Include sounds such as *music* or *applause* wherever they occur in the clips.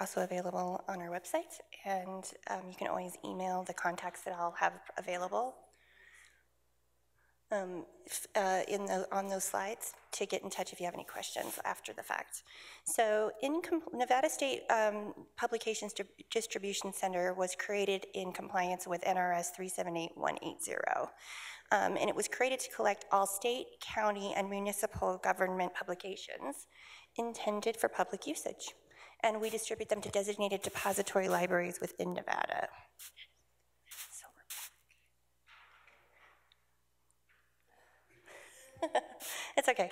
also available on our website, and um, you can always email the contacts that I'll have available um, uh, in the, on those slides to get in touch if you have any questions after the fact. So, in Nevada State um, Publications Dib- Distribution Center was created in compliance with NRS 378180. Um, and it was created to collect all state, county, and municipal government publications intended for public usage. And we distribute them to designated depository libraries within Nevada. So *laughs* it's okay.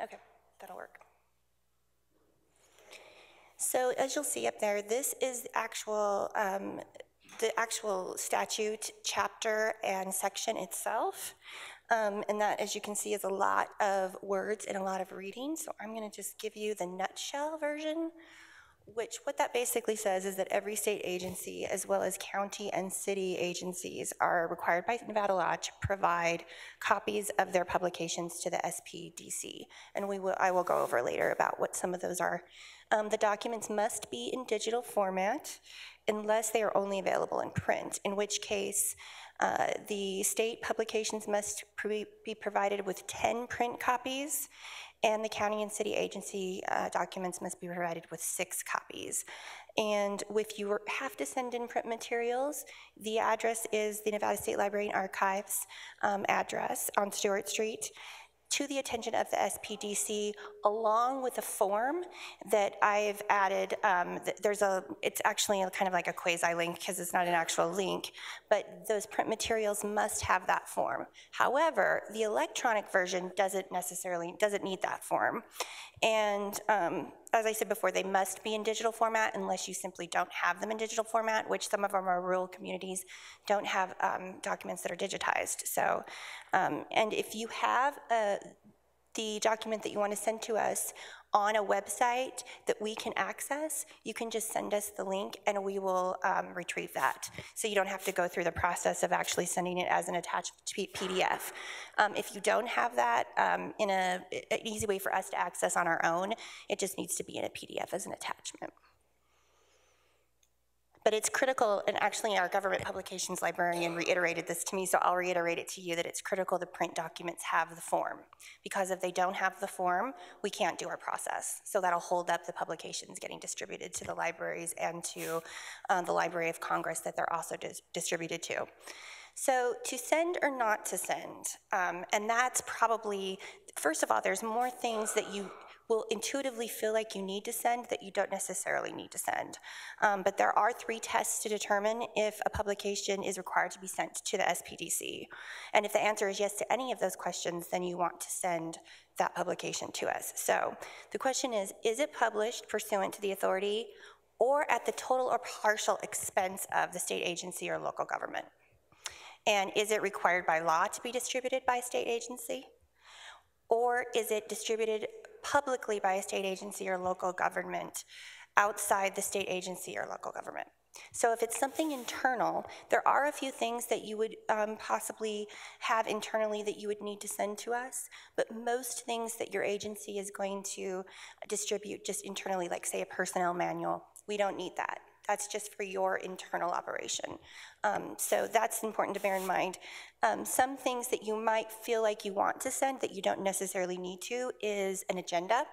Okay, that'll work. So as you'll see up there, this is the actual, um, the actual statute, chapter, and section itself. Um, and that, as you can see, is a lot of words and a lot of reading. So I'm going to just give you the nutshell version, which what that basically says is that every state agency, as well as county and city agencies, are required by Nevada law to provide copies of their publications to the SPDC. And we will, I will go over later about what some of those are. Um, the documents must be in digital format unless they are only available in print, in which case uh, the state publications must be provided with 10 print copies, and the county and city agency uh, documents must be provided with six copies. And if you have to send in print materials, the address is the Nevada State Library and Archives um, address on Stewart Street to the attention of the SPDC, along with a form that I've added. Um, there's a, it's actually kind of like a quasi link because it's not an actual link, but those print materials must have that form. However, the electronic version doesn't necessarily doesn't need that form. And um, as I said before, they must be in digital format unless you simply don't have them in digital format, which some of our rural communities don't have um, documents that are digitized. So, um, and if you have uh, the document that you want to send to us on a website that we can access, you can just send us the link and we will um, retrieve that. So you don't have to go through the process of actually sending it as an attached PDF. Um, if you don't have that um, in a, an easy way for us to access on our own, it just needs to be in a PDF as an attachment. But it's critical, and actually our government publications librarian reiterated this to me, so I'll reiterate it to you, that it's critical the print documents have the form. Because if they don't have the form, we can't do our process. So that'll hold up the publications getting distributed to the libraries and to uh, the Library of Congress that they're also dis- distributed to. So to send or not to send, um, and that's probably, first of all, there's more things that you will intuitively feel like you need to send that you don't necessarily need to send. Um, but there are three tests to determine if a publication is required to be sent to the SPDC. And if the answer is yes to any of those questions, then you want to send that publication to us. So the question is, is it published pursuant to the authority or at the total or partial expense of the state agency or local government? And is it required by law to be distributed by a state agency? Or is it distributed publicly by a state agency or local government outside the state agency or local government? So if it's something internal, there are a few things that you would um, possibly have internally that you would need to send to us, but most things that your agency is going to distribute just internally, like say a personnel manual, we don't need that. That's just for your internal operation. Um, so that's important to bear in mind. Um, some things that you might feel like you want to send that you don't necessarily need to is an agenda.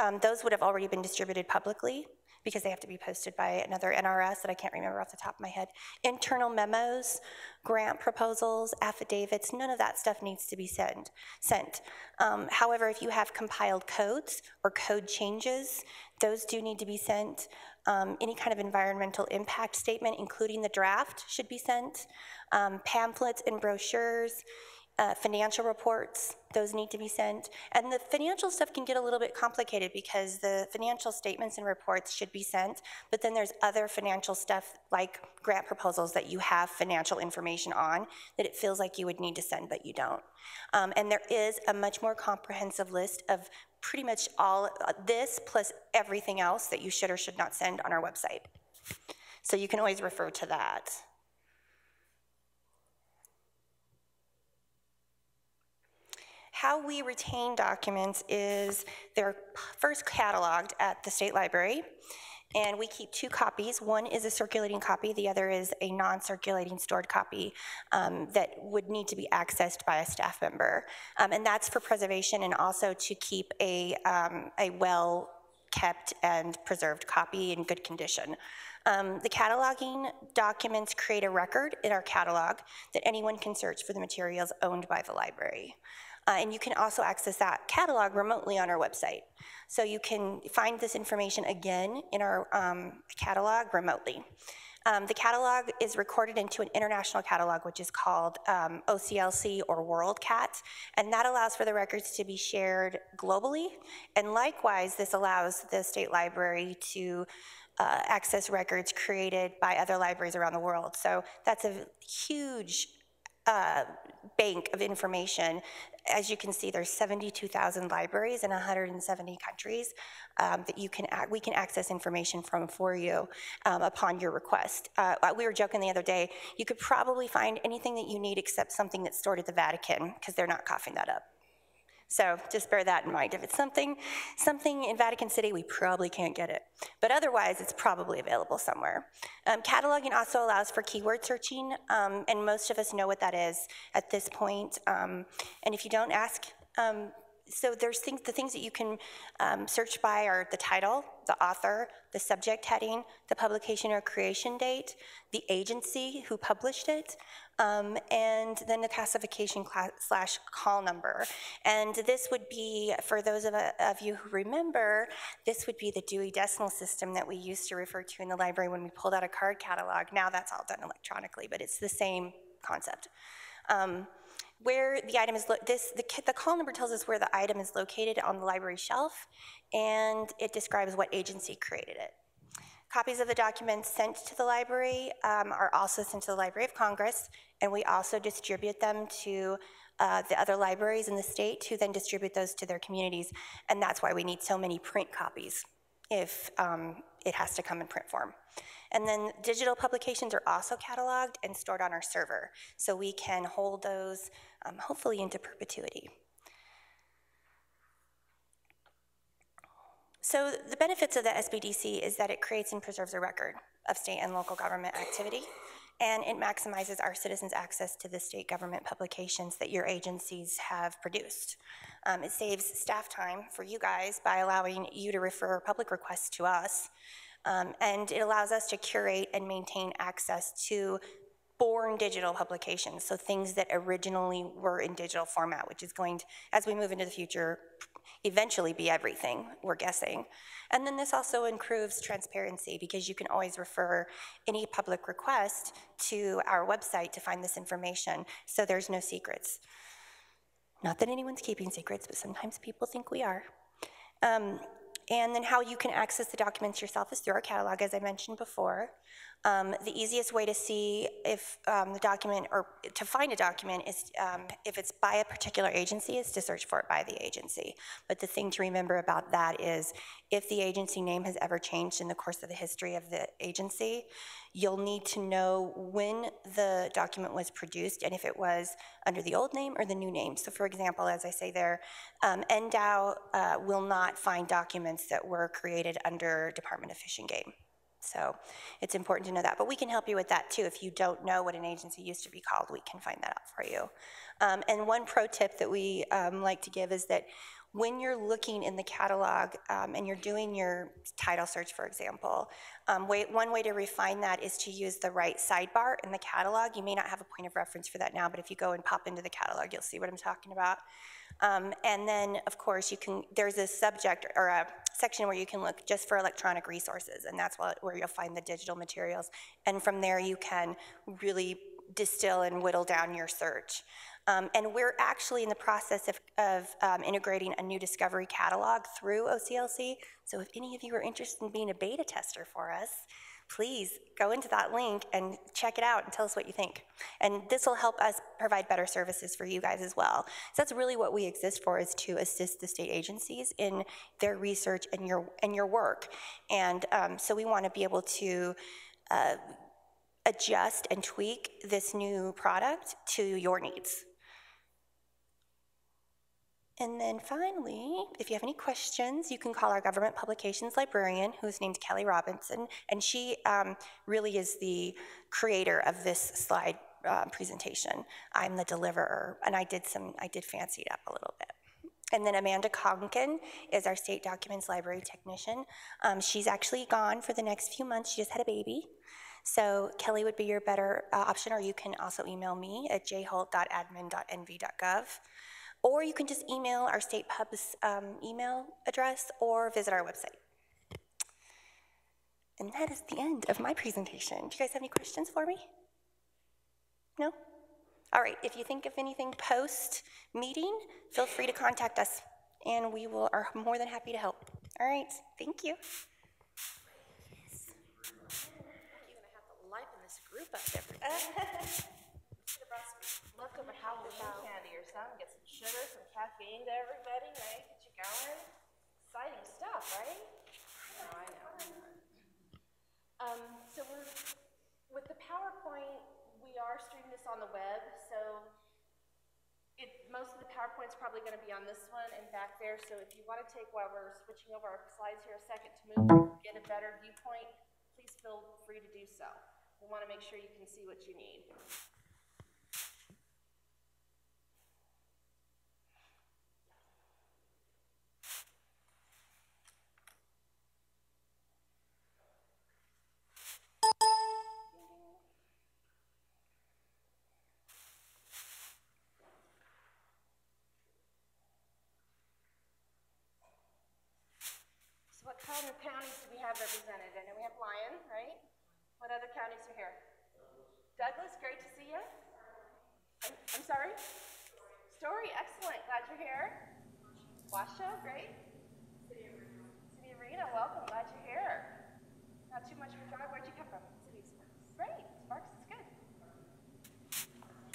Um, those would have already been distributed publicly because they have to be posted by another NRS that I can't remember off the top of my head. Internal memos, grant proposals, affidavits, none of that stuff needs to be send, sent. Um, however, if you have compiled codes or code changes, those do need to be sent. Um, any kind of environmental impact statement, including the draft, should be sent. Um, pamphlets and brochures, uh, financial reports, those need to be sent. And the financial stuff can get a little bit complicated because the financial statements and reports should be sent, but then there's other financial stuff like grant proposals that you have financial information on that it feels like you would need to send, but you don't. Um, and there is a much more comprehensive list of pretty much all uh, this plus everything else that you should or should not send on our website. So you can always refer to that. how we retain documents is they're first cataloged at the state library, and we keep two copies. One is a circulating copy, the other is a non-circulating stored copy um, that would need to be accessed by a staff member. Um, and that's for preservation and also to keep a, um, a well kept and preserved copy in good condition. Um, the cataloging documents create a record in our catalog that anyone can search for the materials owned by the library. Uh, and you can also access that catalog remotely on our website. So you can find this information again in our um, catalog remotely. Um, the catalog is recorded into an international catalog, which is called um, OCLC or WorldCat, and that allows for the records to be shared globally. And likewise, this allows the state library to uh, access records created by other libraries around the world. So that's a huge uh, bank of information. As you can see, there's 72,000 libraries in 170 countries um, that you can we can access information from for you um, upon your request. Uh, we were joking the other day. You could probably find anything that you need except something that's stored at the Vatican because they're not coughing that up. So just bear that in mind. If it's something, something in Vatican City, we probably can't get it. But otherwise, it's probably available somewhere. Um, cataloging also allows for keyword searching, um, and most of us know what that is at this point. Um, and if you don't ask, um, so there's things, the things that you can um, search by are the title, the author, the subject heading, the publication or creation date, the agency who published it, um, and then the classification class slash call number. And this would be, for those of, uh, of you who remember, this would be the Dewey Decimal System that we used to refer to in the library when we pulled out a card catalog. Now that's all done electronically, but it's the same concept. Um, where the item is, this, the, the call number tells us where the item is located on the library shelf, and it describes what agency created it. Copies of the documents sent to the library um, are also sent to the Library of Congress, and we also distribute them to uh, the other libraries in the state who then distribute those to their communities, and that's why we need so many print copies if um, it has to come in print form. And then digital publications are also cataloged and stored on our server, so we can hold those um, hopefully into perpetuity. So the benefits of the SPDC is that it creates and preserves a record of state and local government activity, and it maximizes our citizens' access to the state government publications that your agencies have produced. Um, it saves staff time for you guys by allowing you to refer public requests to us, um, and it allows us to curate and maintain access to born digital publications, so things that originally were in digital format, which is going to, as we move into the future, eventually be everything, we're guessing. And then this also improves transparency because you can always refer any public request to our website to find this information, so there's no secrets. Not that anyone's keeping secrets, but sometimes people think we are. Um, and then how you can access the documents yourself is through our catalog, as I mentioned before. Um, the easiest way to see if um, the document or to find a document is um, if it's by a particular agency is to search for it by the agency. But the thing to remember about that is if the agency name has ever changed in the course of the history of the agency, you'll need to know when the document was produced and if it was under the old name or the new name. So for example, as I say there, um, NDOW uh, will not find documents that were created under Department of Fish and Game. So it's important to know that. But we can help you with that too. If you don't know what an agency used to be called, we can find that out for you. Um, and one pro tip that we um, like to give is that when you're looking in the catalog um, and you're doing your title search, for example, um, way, one way to refine that is to use the right sidebar in the catalog. You may not have a point of reference for that now, but if you go and pop into the catalog, you'll see what I'm talking about. Um, and then, of course, you can, there's a subject or a section where you can look just for electronic resources, and that's where you'll find the digital materials. And from there, you can really distill and whittle down your search. Um, and we're actually in the process of, of um, integrating a new discovery catalog through OCLC. So if any of you are interested in being a beta tester for us, please go into that link and check it out and tell us what you think. And this will help us provide better services for you guys as well. So that's really what we exist for is to assist the state agencies in their research and your, and your work. And um, so we want to be able to uh, adjust and tweak this new product to your needs. And then finally, if you have any questions, you can call our government publications librarian, who's named Kelly Robinson, and she um, really is the creator of this slide uh, presentation. I'm the deliverer, and I did some, I did fancy it up a little bit. And then Amanda Conkin is our state documents library technician. Um, she's actually gone for the next few months. She just had a baby. So Kelly would be your better uh, option, or you can also email me at jholt.admin.nv.gov. Or you can just email our state pub's um, email address or visit our website. And that is the end of my presentation. Do you guys have any questions for me? No? All right, if you think of anything post meeting, feel free to contact us and we will are more than happy to help. All right, thank you. You're gonna have this group up *laughs* Leftover Halloween candy or something, get some sugar, some caffeine to everybody, right? Get you going. Exciting stuff, right? No, I know. Um, so we're, with the PowerPoint, we are streaming this on the web, so it, most of the PowerPoint's probably gonna be on this one and back there, so if you wanna take while we're switching over our slides here a second to move, get a better viewpoint, please feel free to do so. We wanna make sure you can see what you need. Kind counties do we have represented? I know we have Lyon, right? What other counties are here? Douglas, great to see you. I'm, I'm sorry? Storey, excellent, glad you're here. Washoe, great. City of Reno, welcome, glad you're here. Not too much of a drive, where'd you come from? City of Sparks. Great, Sparks is good.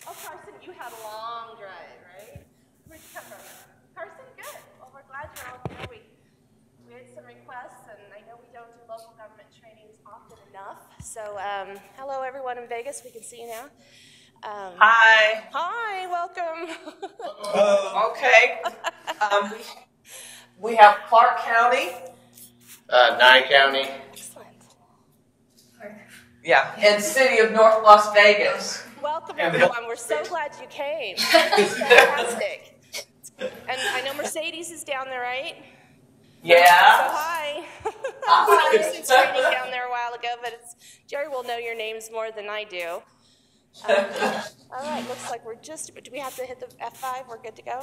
Oh, Carson, you had a long drive, right? Where'd you come from? Carson, good. Well, we're glad you're all here. We, we some requests, and I know we don't do local government trainings often enough. So, um, hello, everyone in Vegas. We can see you now. Um, Hi. hi, welcome. Okay. *laughs* Um, we have Clark County. Uh, Nye County, Excellent. Yeah. And City of North Las Vegas. Welcome, everyone. We're so glad you came. *laughs* Fantastic. And I know Mercedes is down there, right? So Yeah. hi. *laughs* *laughs* I was in training down there a while ago, but it's, Jerry will know your names more than I do. Um, *laughs* all right, looks like we're just, do we have to hit the F5? We're good to go?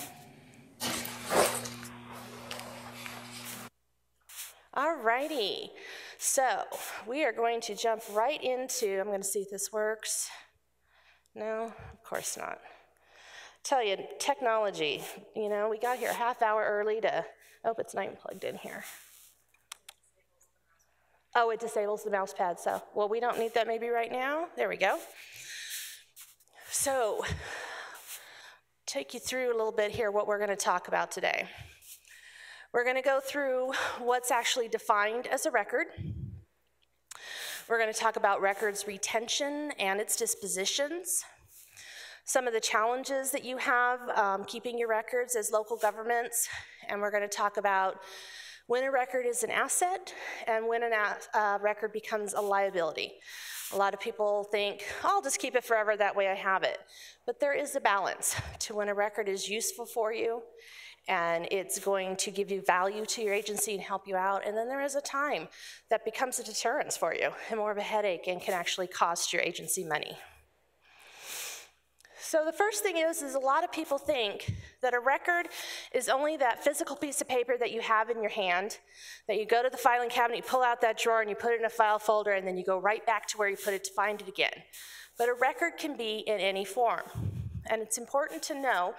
All righty. So we are going to jump right into, I'm going to see if this works. No, of course not. Tell you, technology, you know, we got here a half hour early to, oh, it's not even plugged in here. Oh, it disables the mouse pad, so, well, we don't need that maybe right now. There we go. So, take you through a little bit here what we're going to talk about today. We're going to go through what's actually defined as a record. We're going to talk about records retention and its dispositions. Some of the challenges that you have um, keeping your records as local governments, and we're going to talk about when a record is an asset and when a uh, record becomes a liability. A lot of people think, I'll just keep it forever, that way I have it. But there is a balance to when a record is useful for you and it's going to give you value to your agency and help you out. And then there is a time that becomes a deterrence for you and more of a headache and can actually cost your agency money. So the first thing is, is a lot of people think that a record is only that physical piece of paper that you have in your hand, that you go to the filing cabinet, you pull out that drawer and you put it in a file folder and then you go right back to where you put it to find it again. But a record can be in any form. And it's important to know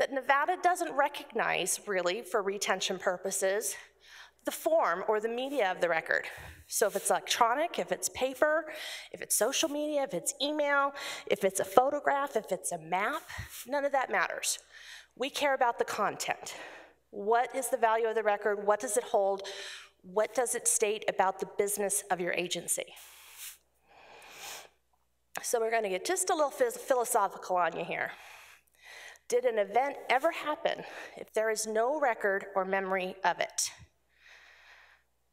that Nevada doesn't recognize, really, for retention purposes, the form or the media of the record. So if it's electronic, if it's paper, if it's social media, if it's email, if it's a photograph, if it's a map, none of that matters. We care about the content. What is the value of the record? What does it hold? What does it state about the business of your agency? So we're going to get just a little philosophical on you here. Did an event ever happen if there is no record or memory of it?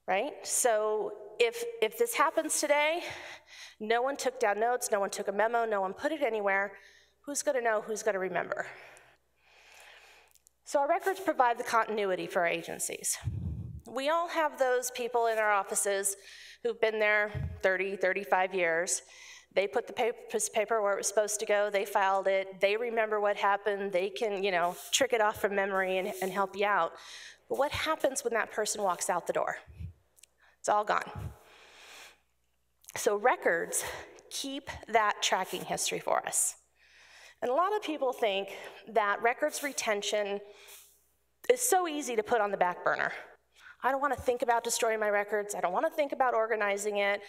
Right? So if, if this happens today, no one took down notes, no one took a memo, no one put it anywhere, who's going to know, who's going to remember? So our records provide the continuity for our agencies. We all have those people in our offices who've been there 30, 35 years. They put the paper where it was supposed to go, they filed it, they remember what happened, they can, you know, trick it off from memory and, and help you out. But what happens when that person walks out the door? It's all gone. So records keep that tracking history for us. And a lot of people think that records retention is so easy to put on the back burner. I don't want to think about destroying my records. I don't want to think about organizing it.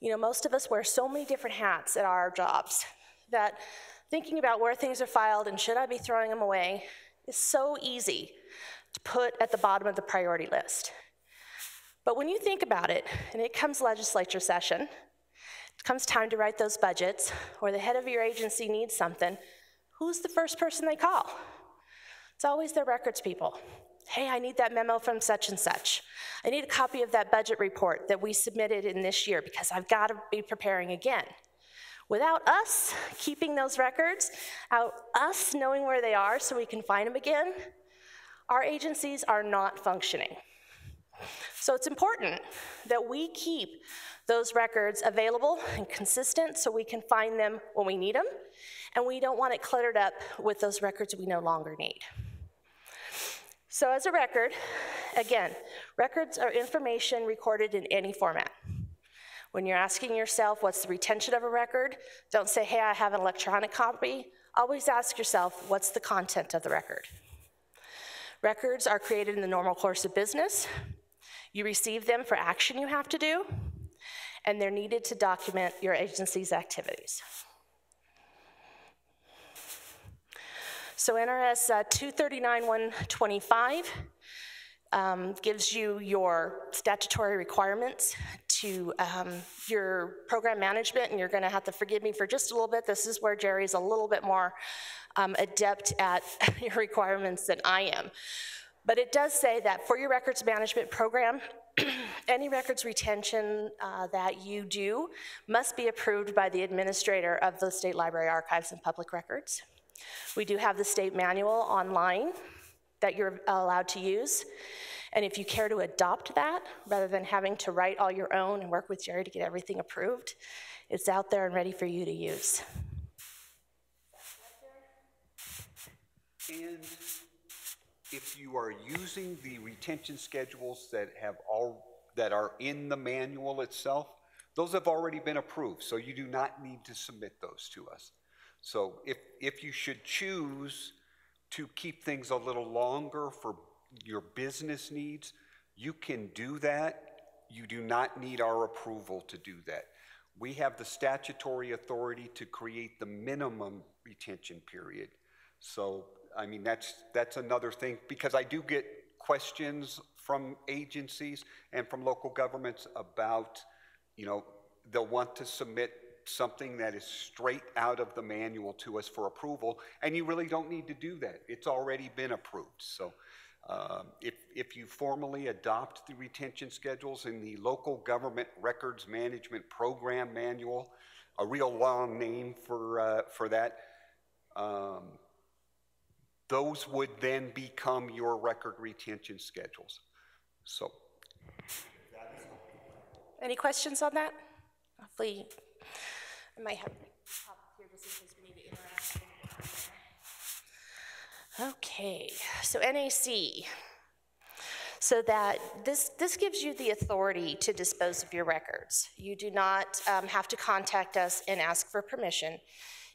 You know, most of us wear so many different hats at our jobs that thinking about where things are filed and should I be throwing them away is so easy to put at the bottom of the priority list. But when you think about it, and it comes legislature session, it comes time to write those budgets, or the head of your agency needs something, who's the first person they call? It's always their records people. Hey, I need that memo from such and such. I need a copy of that budget report that we submitted in this year because I've got to be preparing again. Without us keeping those records, out us knowing where they are so we can find them again, our agencies are not functioning. So it's important that we keep those records available and consistent so we can find them when we need them, and we don't want it cluttered up with those records we no longer need. So as a record, again, records are information recorded in any format. When you're asking yourself what's the retention of a record, don't say, hey, I have an electronic copy. Always ask yourself, what's the content of the record? Records are created in the normal course of business. You receive them for action you have to do, and they're needed to document your agency's activities. So NRS uh, 239-125 um, gives you your statutory requirements to um, your program management, and you're gonna have to forgive me for just a little bit. This is where Jerry's a little bit more um, adept at *laughs* your requirements than I am. But it does say that for your records management program, *clears throat* any records retention uh, that you do must be approved by the administrator of the State Library Archives and Public Records. We do have the state manual online that you're allowed to use. And if you care to adopt that, rather than having to write all your own and work with Jerry to get everything approved, it's out there and ready for you to use. And if you are using the retention schedules that have all, that are in the manual itself, those have already been approved, so you do not need to submit those to us. So if, if you should choose to keep things a little longer for your business needs, you can do that. You do not need our approval to do that. We have the statutory authority to create the minimum retention period. So, I mean, that's, that's another thing, because I do get questions from agencies and from local governments about, you know, they'll want to submit something that is straight out of the manual to us for approval, and you really don't need to do that. It's already been approved. So um, if, if you formally adopt the retention schedules in the Local Government Records Management Program Manual, a real long name for, uh, for that, um, those would then become your record retention schedules. So. Any questions on that? Hopefully I might have. Okay, so NAC. So that this, this gives you the authority to dispose of your records. You do not um, have to contact us and ask for permission.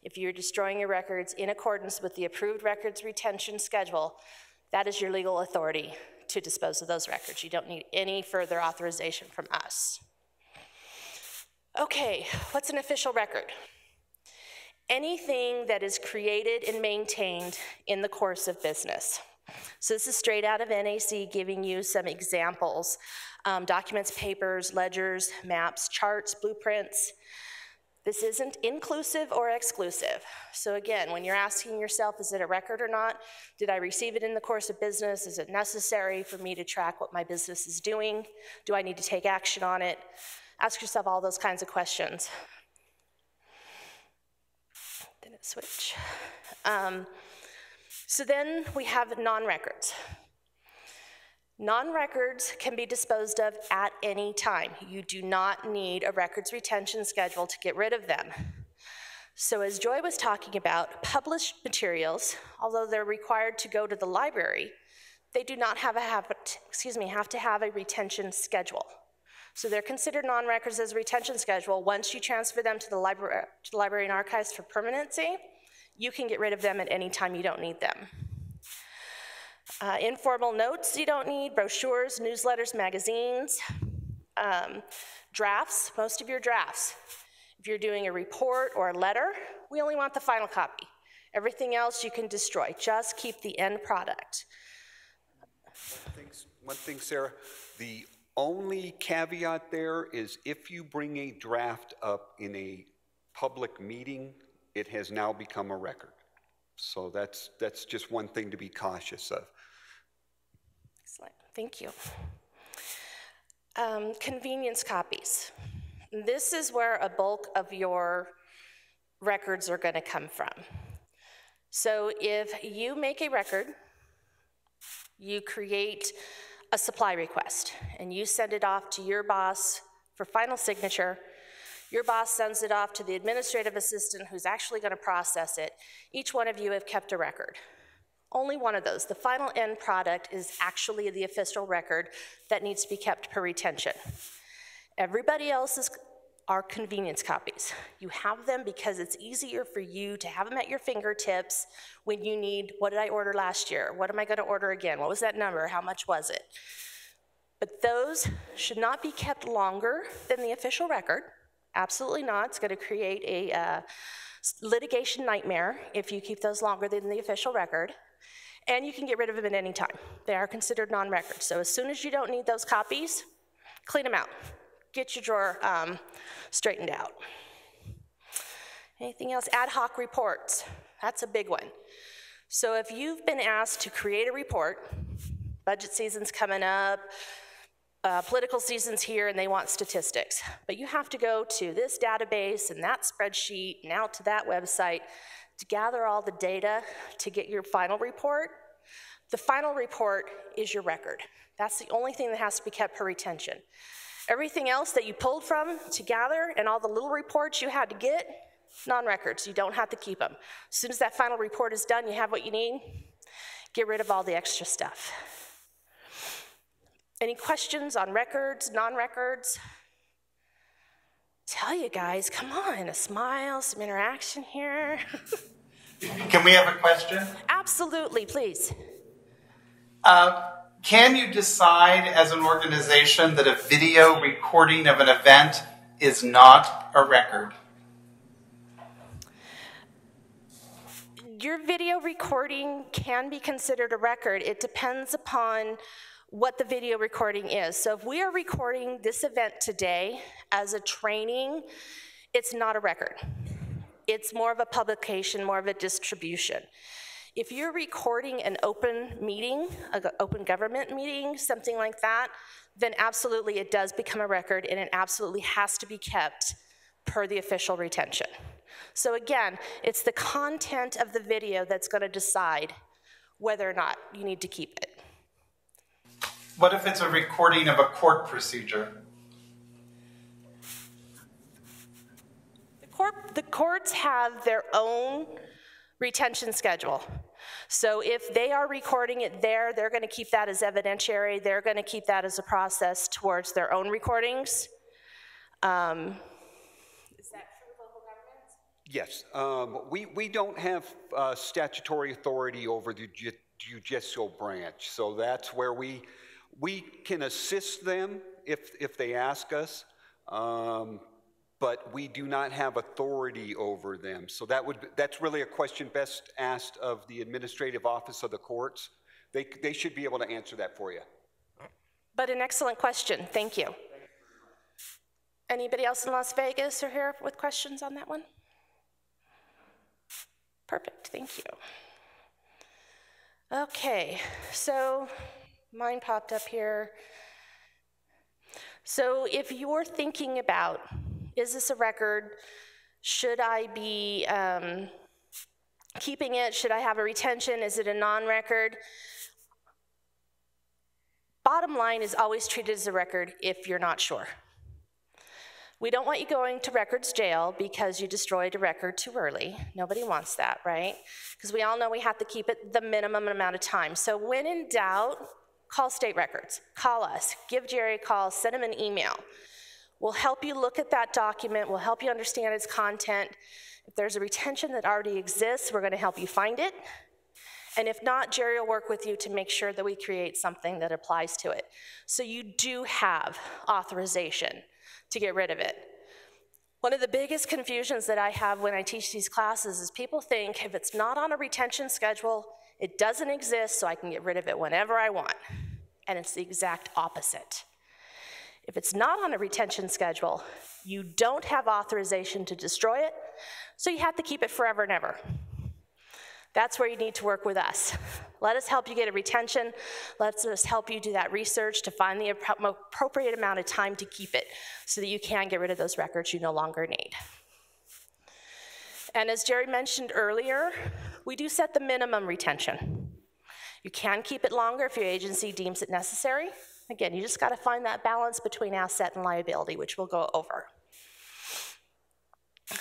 If you're destroying your records in accordance with the approved records retention schedule, that is your legal authority to dispose of those records. You don't need any further authorization from us. Okay, what's an official record? Anything that is created and maintained in the course of business. So this is straight out of NAC giving you some examples. Um, documents, papers, ledgers, maps, charts, blueprints. This isn't inclusive or exclusive. So again, when you're asking yourself, is it a record or not? Did I receive it in the course of business? Is it necessary for me to track what my business is doing? Do I need to take action on it? Ask yourself all those kinds of questions. Did it switch? Um, so then we have non-records. Non-records can be disposed of at any time. You do not need a records retention schedule to get rid of them. So as Joy was talking about, published materials, although they're required to go to the library, they do not have a have, excuse me, have to have a retention schedule. So they're considered non-records as a retention schedule. Once you transfer them to the library, to the library and archives for permanency, you can get rid of them at any time you don't need them. Uh, informal notes you don't need, brochures, newsletters, magazines, um, drafts, most of your drafts. If you're doing a report or a letter, we only want the final copy. Everything else you can destroy. Just keep the end product. One thing, one thing, Sarah, the only caveat there is if you bring a draft up in a public meeting, it has now become a record. So that's, that's just one thing to be cautious of. Thank you. Um, convenience copies. This is where a bulk of your records are going to come from. So if you make a record, you create a supply request and you send it off to your boss for final signature. Your boss sends it off to the administrative assistant who's actually going to process it. Each one of you have kept a record. Only one of those. The final end product is actually the official record that needs to be kept per retention. Everybody else's are convenience copies. You have them because it's easier for you to have them at your fingertips when you need, what did I order last year? What am I gonna order again? What was that number? How much was it? But those should not be kept longer than the official record. Absolutely not. It's gonna create a uh, litigation nightmare if you keep those longer than the official record and you can get rid of them at any time. They are considered non-records. So as soon as you don't need those copies, clean them out. Get your drawer um, straightened out. Anything else? Ad hoc reports. That's a big one. So if you've been asked to create a report, budget season's coming up, uh, political season's here and they want statistics. But you have to go to this database and that spreadsheet out to that website to gather all the data to get your final report. The final report is your record. That's the only thing that has to be kept per retention. Everything else that you pulled from to gather and all the little reports you had to get, non-records, you don't have to keep them. As soon as that final report is done, you have what you need, get rid of all the extra stuff. Any questions on records, non-records? Tell you guys, come on, a smile, some interaction here. Can we have a question? Absolutely, please. Uh, can you decide as an organization that a video recording of an event is not a record? Your video recording can be considered a record. It depends upon what the video recording is. So if we are recording this event today as a training, it's not a record. It's more of a publication, more of a distribution. If you're recording an open meeting, an open government meeting, something like that, then absolutely it does become a record and it absolutely has to be kept per the official retention. So again, it's the content of the video that's gonna decide whether or not you need to keep it. What if it's a recording of a court procedure? The, court, the courts have their own retention schedule. So if they are recording it there, they're going to keep that as evidentiary. They're going to keep that as a process towards their own recordings. Um, is that true of local governments? Yes, um, we, we don't have uh, statutory authority over the ju- judicial branch, so that's where we, we can assist them if, if they ask us, um, but we do not have authority over them. So that would, that's really a question best asked of the administrative office of the courts. They, they should be able to answer that for you. But an excellent question, thank you. Anybody else in Las Vegas or here with questions on that one? Perfect, thank you. Okay, so mine popped up here. So if you're thinking about, is this a record? Should I be um, keeping it? Should I have a retention? Is it a non-record? Bottom line is always treated as a record if you're not sure. We don't want you going to records jail because you destroyed a record too early. Nobody wants that, right? Because we all know we have to keep it the minimum amount of time. So when in doubt, call state records, call us, give Jerry a call, send him an email. We'll help you look at that document, we'll help you understand its content. If there's a retention that already exists, we're gonna help you find it. And if not, Jerry will work with you to make sure that we create something that applies to it. So you do have authorization to get rid of it. One of the biggest confusions that I have when I teach these classes is people think if it's not on a retention schedule, it doesn't exist, so I can get rid of it whenever I want. And it's the exact opposite. If it's not on a retention schedule, you don't have authorization to destroy it, so you have to keep it forever and ever. That's where you need to work with us. Let us help you get a retention. Let us help you do that research to find the appropriate amount of time to keep it so that you can get rid of those records you no longer need. And as Jerry mentioned earlier, we do set the minimum retention. You can keep it longer if your agency deems it necessary. Again, you just got to find that balance between asset and liability, which we'll go over.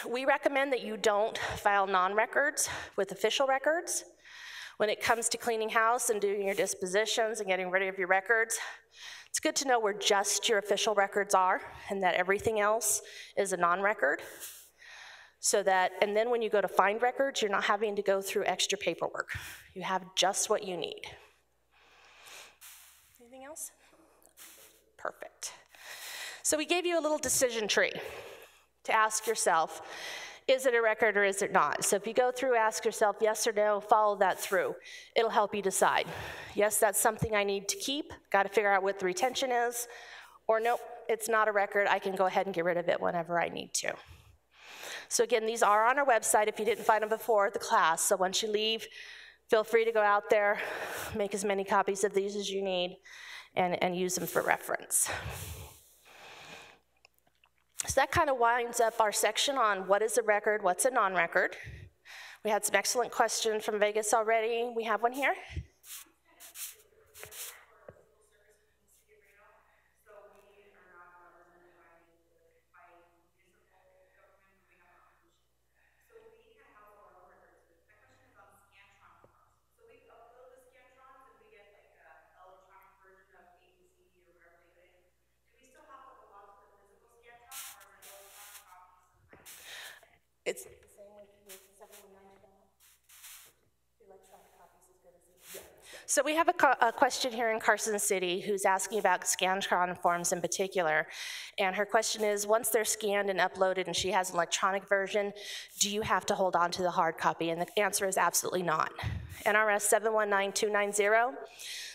We recommend that you don't file non-records with official records. When it comes to cleaning house and doing your dispositions and getting rid of your records, it's good to know where just your official records are and that everything else is a non-record. So that, and then when you go to find records, you're not having to go through extra paperwork. You have just what you need. Anything else? Perfect. So we gave you a little decision tree to ask yourself, is it a record or is it not? So if you go through, ask yourself yes or no, follow that through. It'll help you decide. Yes, that's something I need to keep, got to figure out what the retention is, or nope, it's not a record, I can go ahead and get rid of it whenever I need to. So again, these are on our website if you didn't find them before the class. So once you leave, feel free to go out there, make as many copies of these as you need, and, and use them for reference. So that kind of winds up our section on what is a record, what's a non-record. We had some excellent questions from Vegas already. We have one here. It's the same with, with 719 Electronic copies as good as yeah. So we have a, a, question here in Carson City who's asking about Scantron forms in particular. And her question is, once they're scanned and uploaded and she has an electronic version, do you have to hold on to the hard copy? And the answer is absolutely not. NRS 719290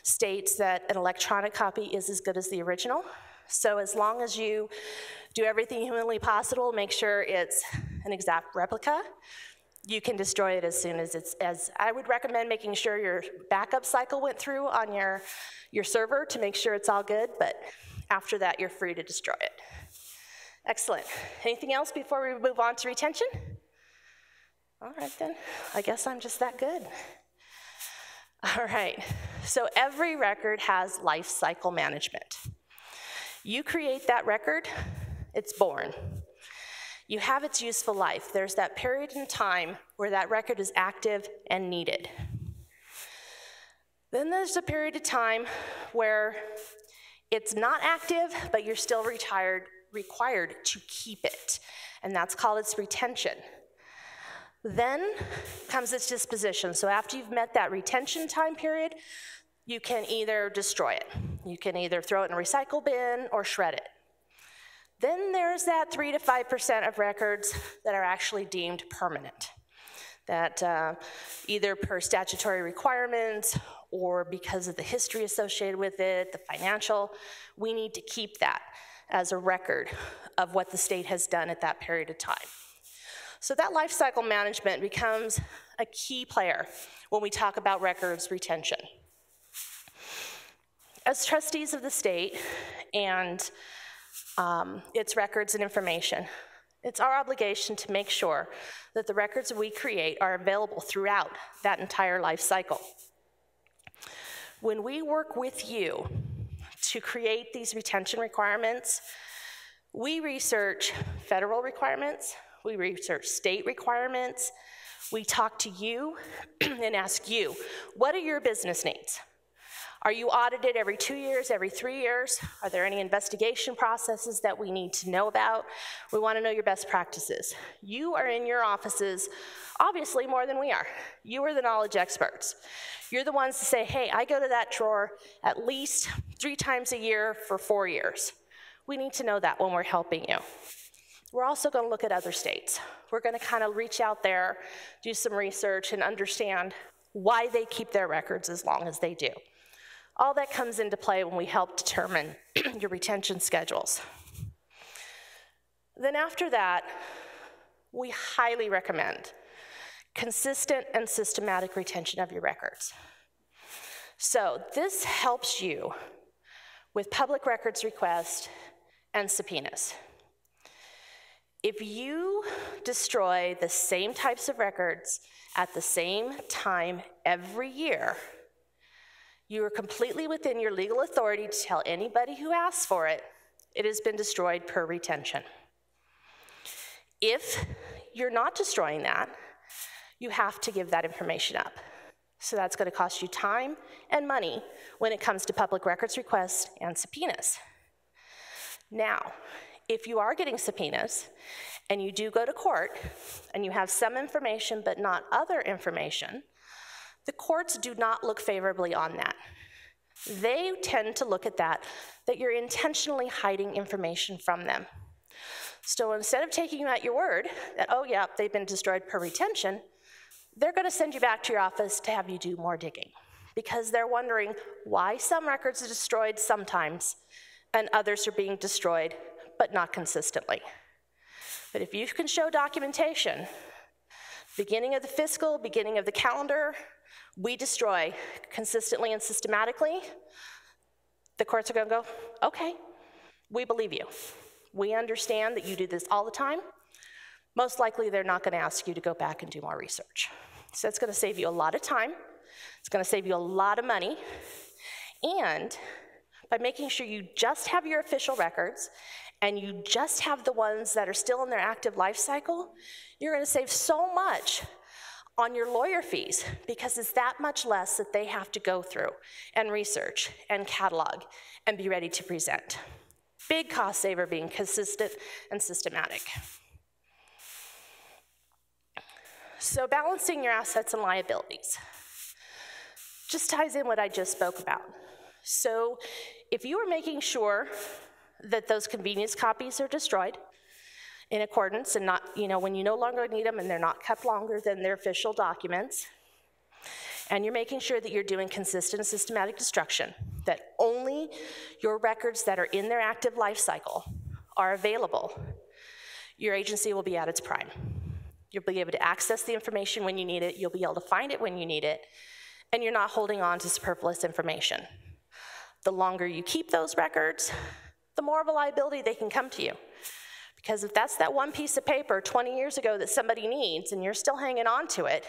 states that an electronic copy is as good as the original. So as long as you do everything humanly possible, make sure it's an exact replica. You can destroy it as soon as it's, as I would recommend making sure your backup cycle went through on your, your server to make sure it's all good, but after that, you're free to destroy it. Excellent. Anything else before we move on to retention? All right then, I guess I'm just that good. All right, so every record has life cycle management. You create that record, it's born. You have its useful life. There's that period in time where that record is active and needed. Then there's a period of time where it's not active, but you're still retired, required to keep it, and that's called its retention. Then comes its disposition. So after you've met that retention time period, you can either destroy it. You can either throw it in a recycle bin or shred it. Then there's that 3 to 5% of records that are actually deemed permanent, that uh, either per statutory requirements or because of the history associated with it, the financial, we need to keep that. as a record of what the state has done at that period of time. So that life cycle management becomes a key player when we talk about records retention. As trustees of the state and um, its records and information, it's our obligation to make sure that the records we create are available throughout that entire life cycle. When we work with you to create these retention requirements, we research federal requirements, we research state requirements, we talk to you *clears throat* and ask you, what are your business needs? Are you audited every two years, every three years? Are there any investigation processes that we need to know about? We want to know your best practices. You are in your offices, obviously, more than we are. You are the knowledge experts. You're the ones to say, hey, I go to that drawer at least three times a year for four years. We need to know that when we're helping you. We're also going to look at other states. We're going to kind of reach out there, do some research, and understand why they keep their records as long as they do. All that comes into play when we help determine *clears throat* your retention schedules. Then after that, we highly recommend consistent and systematic retention of your records. So this helps you with public records requests and subpoenas. If you destroy the same types of records at the same time every year, you are completely within your legal authority to tell anybody who asks for it it has been destroyed per retention. If you're not destroying that, you have to give that information up. So that's going to cost you time and money when it comes to public records requests and subpoenas. Now, if you are getting subpoenas and you do go to court and you have some information but not other information, the courts do not look favorably on that. They tend to look at that, that you're intentionally hiding information from them. So instead of taking you at your word that, oh, yeah, they've been destroyed per retention, they're going to send you back to your office to have you do more digging because they're wondering why some records are destroyed sometimes and others are being destroyed, but not consistently. But if you can show documentation, beginning of the fiscal, beginning of the calendar, we destroy consistently and systematically, the courts are going to go, okay, we believe you. We understand that you do this all the time. Most likely, they're not going to ask you to go back and do more research. So it's going to save you a lot of time. It's going to save you a lot of money. And by making sure you just have your official records and you just have the ones that are still in their active life cycle, you're going to save so much on your lawyer fees because it's that much less that they have to go through and research and catalog and be ready to present. Big cost saver being consistent and systematic. So balancing your assets and liabilities just ties in what I just spoke about. So if you are making sure that those convenience copies are destroyed, in accordance and not, you know, when you no longer need them and they're not kept longer than their official documents. And you're making sure that you're doing consistent systematic destruction, that only your records that are in their active life cycle are available. Your agency will be at its prime. You'll be able to access the information when you need it, you'll be able to find it when you need it, and you're not holding on to superfluous information. The longer you keep those records, the more of a liability they can come to you. Because if that's that one piece of paper 20 years ago that somebody needs and you're still hanging on to it,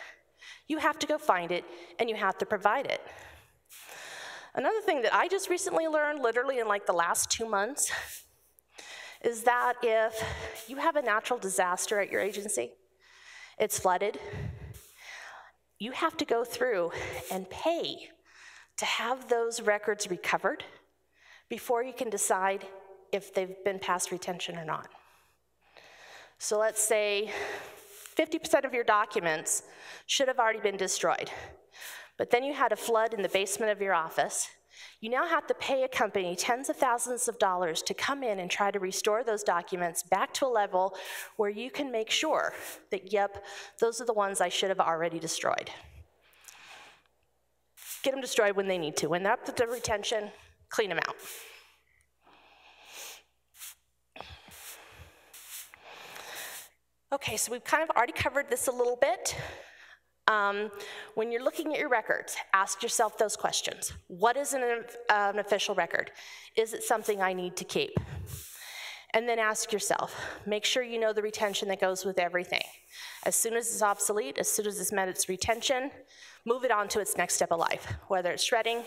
you have to go find it and you have to provide it. Another thing that I just recently learned, literally in like the last two months, is that if you have a natural disaster at your agency, it's flooded, you have to go through and pay to have those records recovered before you can decide if they've been past retention or not. So let's say 50% of your documents should have already been destroyed. But then you had a flood in the basement of your office. You now have to pay a company tens of thousands of dollars to come in and try to restore those documents back to a level where you can make sure that, yep, those are the ones I should have already destroyed. Get them destroyed when they need to. When they're up to the retention, clean them out. Okay, so we've kind of already covered this a little bit. Um, when you're looking at your records, ask yourself those questions. What is an, an official record? Is it something I need to keep? And then ask yourself, make sure you know the retention that goes with everything. As soon as it's obsolete, as soon as it's met its retention, move it on to its next step of life, whether it's shredding,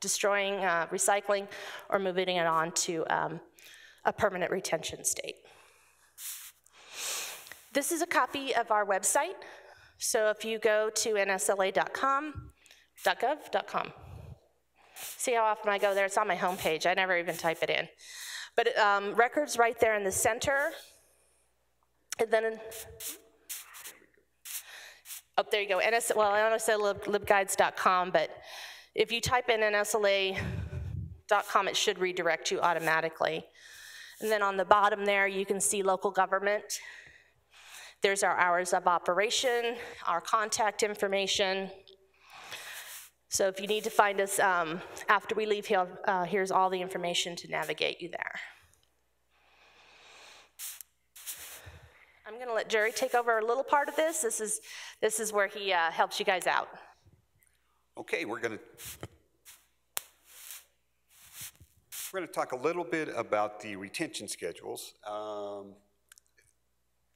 destroying, uh, recycling, or moving it on to um, a permanent retention state. This is a copy of our website. So if you go to nsla.com, .gov.com. See how often I go there? It's on my homepage. I never even type it in. But um, records right there in the center. And then, oh, there you go. NS, well, I don't say lib, libguides.com, but if you type in nsla.com, it should redirect you automatically. And then on the bottom there, you can see local government. There's our hours of operation, our contact information. So if you need to find us um, after we leave here, uh, here's all the information to navigate you there. I'm going to let Jerry take over a little part of this. This is, this is where he uh, helps you guys out. Okay, we're going to we're going to talk a little bit about the retention schedules. Um,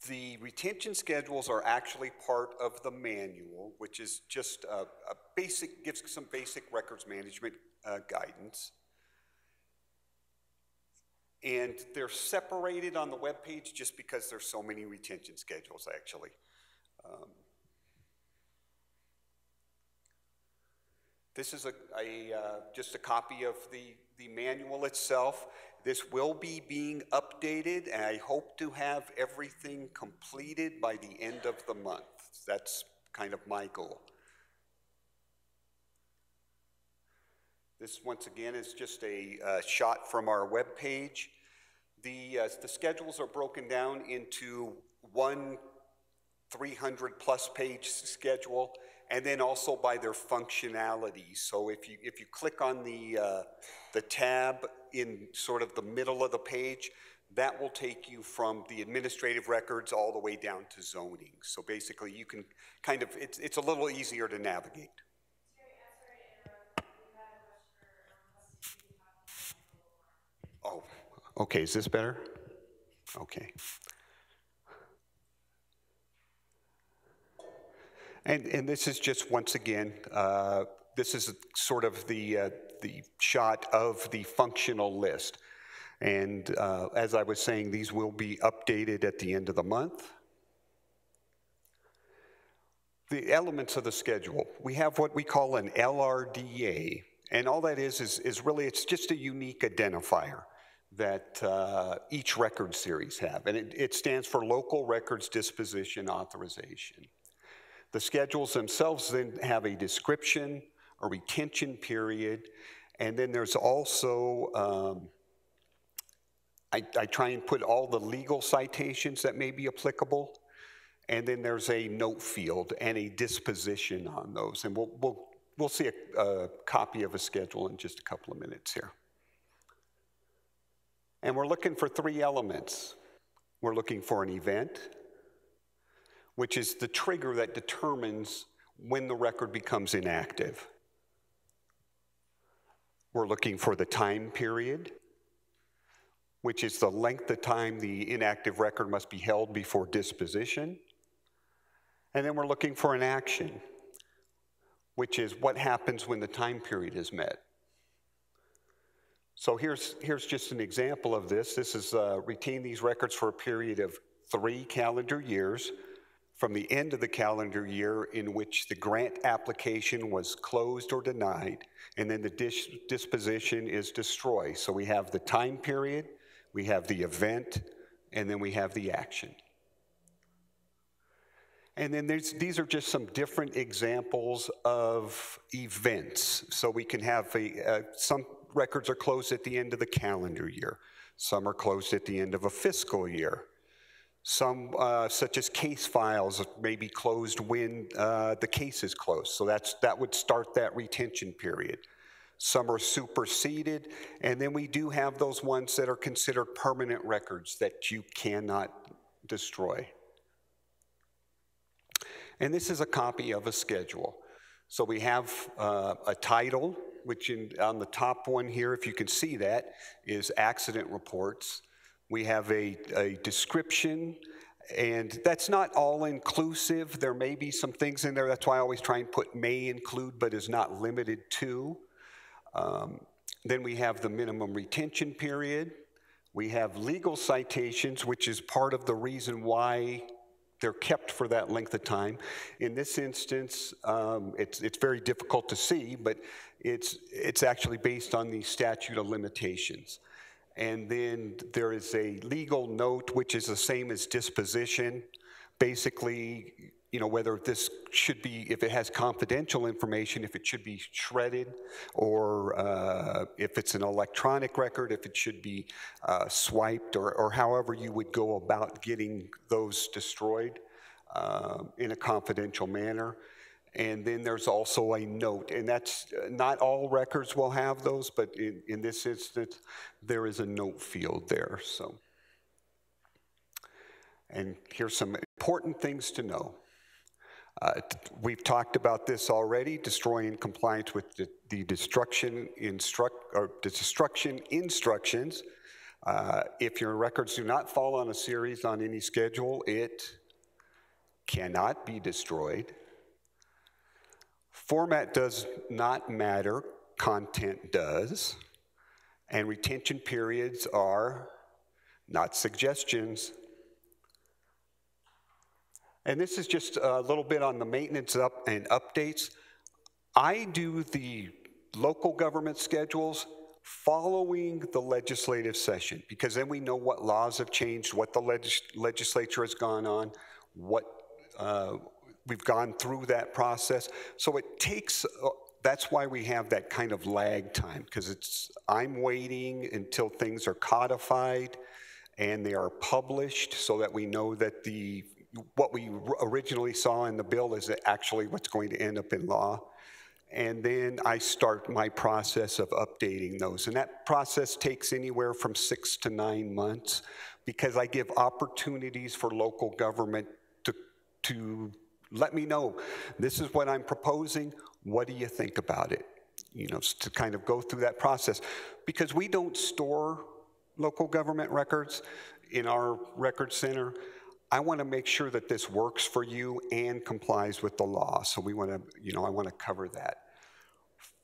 the retention schedules are actually part of the manual, which is just a, a basic, gives some basic records management uh, guidance. And they're separated on the web page just because there's so many retention schedules, actually. Um, this is a, a uh, just a copy of the, the manual itself. This will be being updated, and I hope to have everything completed by the end of the month. That's kind of my goal. This, once again, is just a uh, shot from our web page. The, uh, the schedules are broken down into one 300 plus page schedule and then also by their functionality. So if you, if you click on the, uh, the tab in sort of the middle of the page, that will take you from the administrative records all the way down to zoning. So basically you can kind of, it's, it's a little easier to navigate. Oh, okay, is this better? Okay. And, and this is just once again, uh, this is sort of the, uh, the shot of the functional list. And uh, as I was saying, these will be updated at the end of the month. The elements of the schedule. We have what we call an LRDA, and all that is, is, is really, it's just a unique identifier that uh, each record series have, and it, it stands for Local Records Disposition Authorization. The schedules themselves then have a description, a retention period, and then there's also, um, I, I try and put all the legal citations that may be applicable, and then there's a note field and a disposition on those. And we'll, we'll, we'll see a, a copy of a schedule in just a couple of minutes here. And we're looking for three elements. We're looking for an event, which is the trigger that determines when the record becomes inactive. We're looking for the time period, which is the length of time the inactive record must be held before disposition. And then we're looking for an action, which is what happens when the time period is met. So here's, here's just an example of this. This is uh, retain these records for a period of three calendar years from the end of the calendar year in which the grant application was closed or denied, and then the dis disposition is destroyed. So we have the time period, we have the event, and then we have the action. And then there's these are just some different examples of events. So we can have a, uh, some records are closed at the end of the calendar year. Some are closed at the end of a fiscal year. Some, uh, such as case files, may be closed when uh, the case is closed. So that's, that would start that retention period. Some are superseded, and then we do have those ones that are considered permanent records that you cannot destroy. And this is a copy of a schedule. So we have uh, a title, which in, on the top one here, if you can see that, is accident reports. We have a, a description, and that's not all inclusive. There may be some things in there. That's why I always try and put may include, but is not limited to. Um, then we have the minimum retention period. We have legal citations, which is part of the reason why they're kept for that length of time. In this instance, um, it's, it's very difficult to see, but it's, it's actually based on the statute of limitations. And then there is a legal note, which is the same as disposition. Basically, you know, whether this should be, if it has confidential information, if it should be shredded, or uh, if it's an electronic record, if it should be uh, swiped, or, or however you would go about getting those destroyed uh, in a confidential manner. And then there's also a note, and that's not all records will have those, but in, in this instance, there is a note field there. So, and here's some important things to know. Uh, we've talked about this already, destroying compliance with the, the destruction instruct or the destruction instructions. Uh, if your records do not fall on a series on any schedule, it cannot be destroyed. Format does not matter, content does. And retention periods are not suggestions, and this is just a little bit on the maintenance up and updates. I do the local government schedules following the legislative session because then we know what laws have changed, what the legis legislature has gone on, what uh, we've gone through that process. So it takes, uh, that's why we have that kind of lag time because it's, I'm waiting until things are codified and they are published so that we know that the what we originally saw in the bill is actually what's going to end up in law. And then I start my process of updating those. And that process takes anywhere from six to nine months because I give opportunities for local government to, to let me know this is what I'm proposing. What do you think about it? You know, to kind of go through that process. Because we don't store local government records in our record center. I want to make sure that this works for you and complies with the law. So we want to, you know, I want to cover that.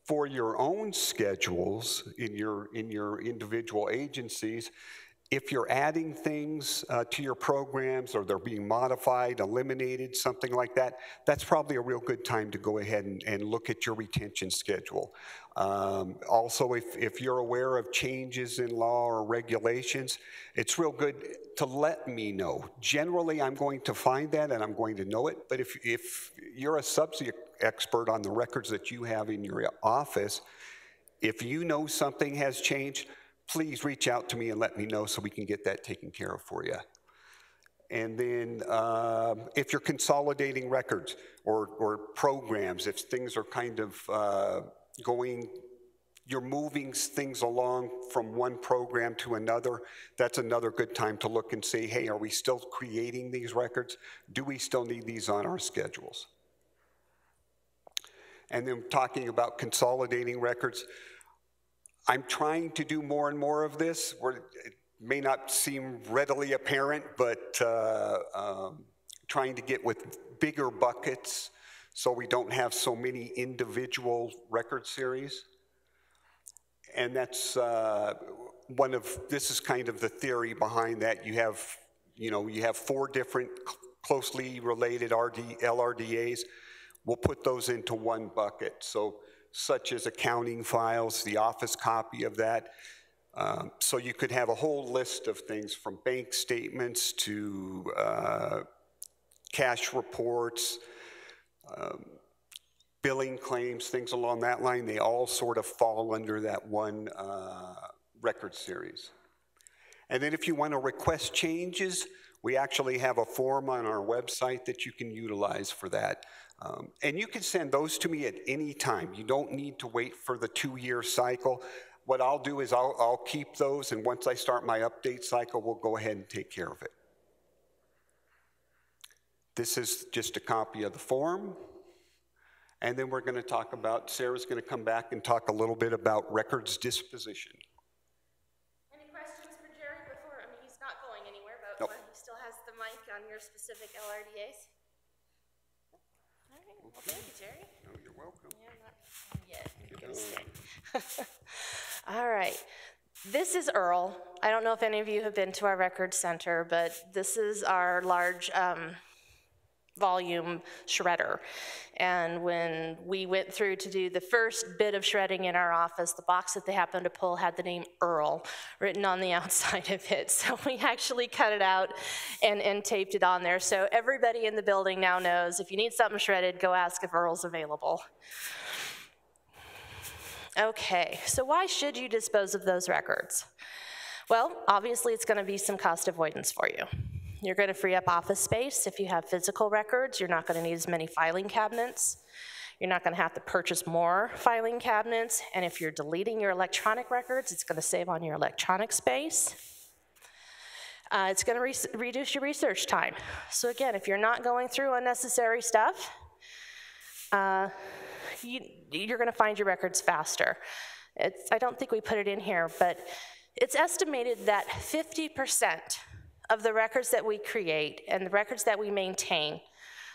For your own schedules in your, in your individual agencies, if you're adding things uh, to your programs or they're being modified, eliminated, something like that, that's probably a real good time to go ahead and, and look at your retention schedule. Um, also, if, if you're aware of changes in law or regulations, it's real good to let me know. Generally, I'm going to find that and I'm going to know it, but if, if you're a subject expert on the records that you have in your office, if you know something has changed, please reach out to me and let me know so we can get that taken care of for you. And then uh, if you're consolidating records or, or programs, if things are kind of uh, going, you're moving things along from one program to another, that's another good time to look and see, hey, are we still creating these records? Do we still need these on our schedules? And then talking about consolidating records, I'm trying to do more and more of this. Where it may not seem readily apparent, but uh, um, trying to get with bigger buckets so we don't have so many individual record series. And that's uh, one of, this is kind of the theory behind that. You have, you know, you have four different closely related RD, LRDAs. We'll put those into one bucket. So such as accounting files, the office copy of that. Um, so you could have a whole list of things from bank statements to uh, cash reports, um, billing claims, things along that line. They all sort of fall under that one uh, record series. And then if you want to request changes, we actually have a form on our website that you can utilize for that. Um, and you can send those to me at any time. You don't need to wait for the two-year cycle. What I'll do is I'll, I'll keep those, and once I start my update cycle, we'll go ahead and take care of it. This is just a copy of the form. And then we're going to talk about, Sarah's going to come back and talk a little bit about records disposition. Any questions for Jerry before, I mean, he's not going anywhere, but Nope. he still has the mic on your specific LRDAs? All right, well, thank you, Jerry. Oh, You're welcome. Yeah, not yet. Gonna stay. *laughs* All right. This is Earl. I don't know if any of you have been to our record center, but this is our large um, volume shredder. And when we went through to do the first bit of shredding in our office, the box that they happened to pull had the name Earl written on the *laughs* outside of it. So we actually cut it out and, and taped it on there. So everybody in the building now knows if you need something shredded, go ask if Earl's available. Okay, so why should you dispose of those records? Well, obviously, it's going to be some cost avoidance for you. You're going to free up office space. If you have physical records, you're not going to need as many filing cabinets. You're not going to have to purchase more filing cabinets. And if you're deleting your electronic records, it's going to save on your electronic space. Uh, it's going to re- reduce your research time. So, again, if you're not going through unnecessary stuff, uh, you, you're going to find your records faster. It's, I don't think we put it in here, but it's estimated that 50% of the records that we create and the records that we maintain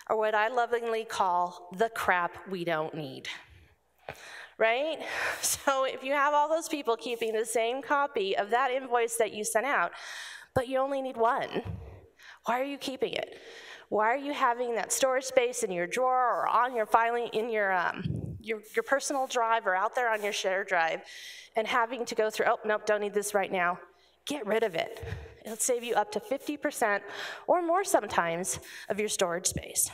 are what I lovingly call the crap we don't need. Right? *laughs* So if you have all those people keeping the same copy of that invoice that you sent out, but you only need one, why are you keeping it? Why are you having that storage space in your drawer or on your filing in your, um, your, your personal drive or out there on your shared drive and having to go through, oh, nope, don't need this right now. Get rid of it. It'll save you up to 50% or more sometimes of your storage space.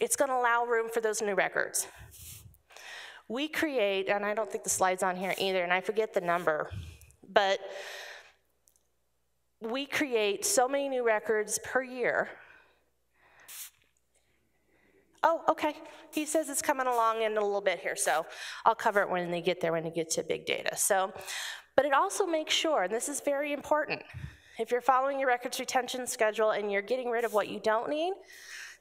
It's going to allow room for those new records. We create, and I don't think the slide's on here either, and I forget the number, but we create so many new records per year Oh, okay. He says it's coming along in a little bit here, so I'll cover it when they get there, when they get to big data. So, but it also makes sure, and this is very important, if you're following your records retention schedule and you're getting rid of what you don't need,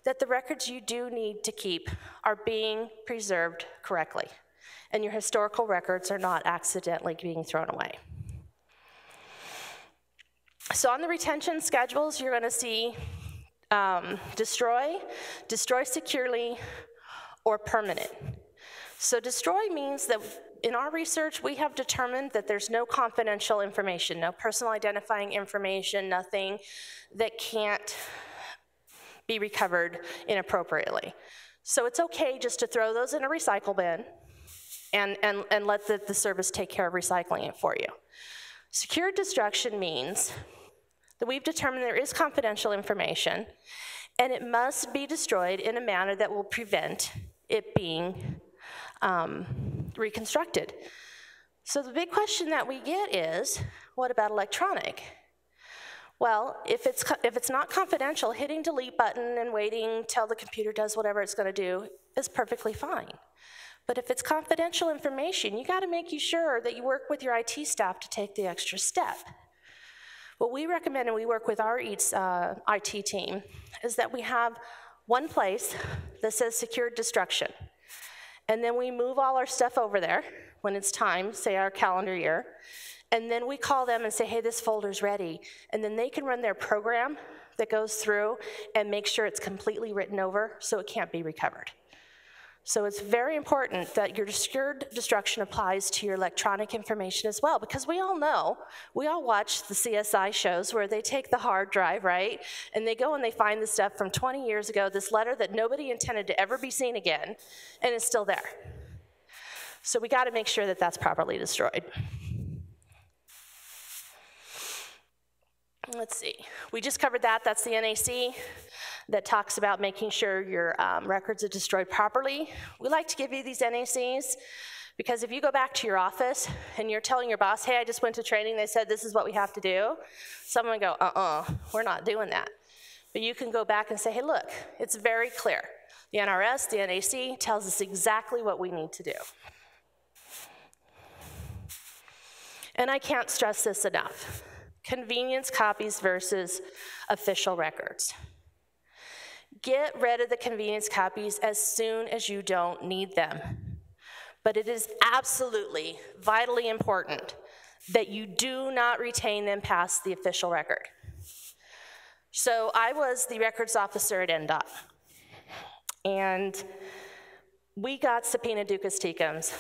that the records you do need to keep are being preserved correctly, and your historical records are not accidentally being thrown away. So on the retention schedules, you're going to see um, destroy, destroy securely, or permanent. So destroy means that in our research, we have determined that there's no confidential information, no personal identifying information, nothing that can't be recovered inappropriately. So it's okay just to throw those in a recycle bin and, and, and let the, the service take care of recycling it for you. Secure destruction means that we've determined there is confidential information and it must be destroyed in a manner that will prevent it being um, reconstructed. So the big question that we get is, what about electronic? Well, if it's, if it's not confidential, hitting delete button and waiting till the computer does whatever it's gonna do is perfectly fine. But if it's confidential information, you gotta make you sure that you work with your IT staff to take the extra step. What we recommend, and we work with our uh, IT team, is that we have one place that says secured destruction. And then we move all our stuff over there when it's time, say our calendar year, and then we call them and say, hey, this folder's ready. And then they can run their program that goes through and make sure it's completely written over so it can't be recovered. So it's very important that your secured destruction applies to your electronic information as well, because we all know, we all watch the CSI shows where they take the hard drive, right? And they go and they find the stuff from 20 years ago, this letter that nobody intended to ever be seen again, and it's still there. So we gotta make sure that that's properly destroyed. Let's see, we just covered that, that's the NAC that talks about making sure your um, records are destroyed properly. We like to give you these NACs because if you go back to your office and you're telling your boss, hey, I just went to training, they said this is what we have to do, someone go, uh-uh, we're not doing that. But you can go back and say, hey, look, it's very clear. The NRS, the NAC tells us exactly what we need to do. And I can't stress this enough. Convenience copies versus official records Get rid of the convenience copies as soon as you don't need them. But it is absolutely vitally important that you do not retain them past the official record. So I was the records officer at NDOT. And we got subpoena duces tecums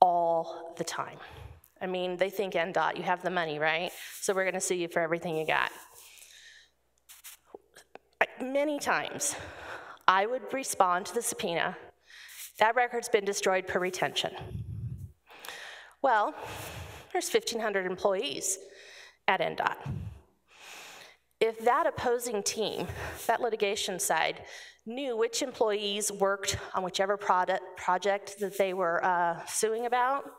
all the time. I mean, they think NDOT, you have the money, right? So we're gonna sue you for everything you got. Many times, I would respond to the subpoena, that record's been destroyed per retention. Well, there's 1,500 employees at NDOT. If that opposing team, that litigation side, knew which employees worked on whichever product, project that they were uh, suing about,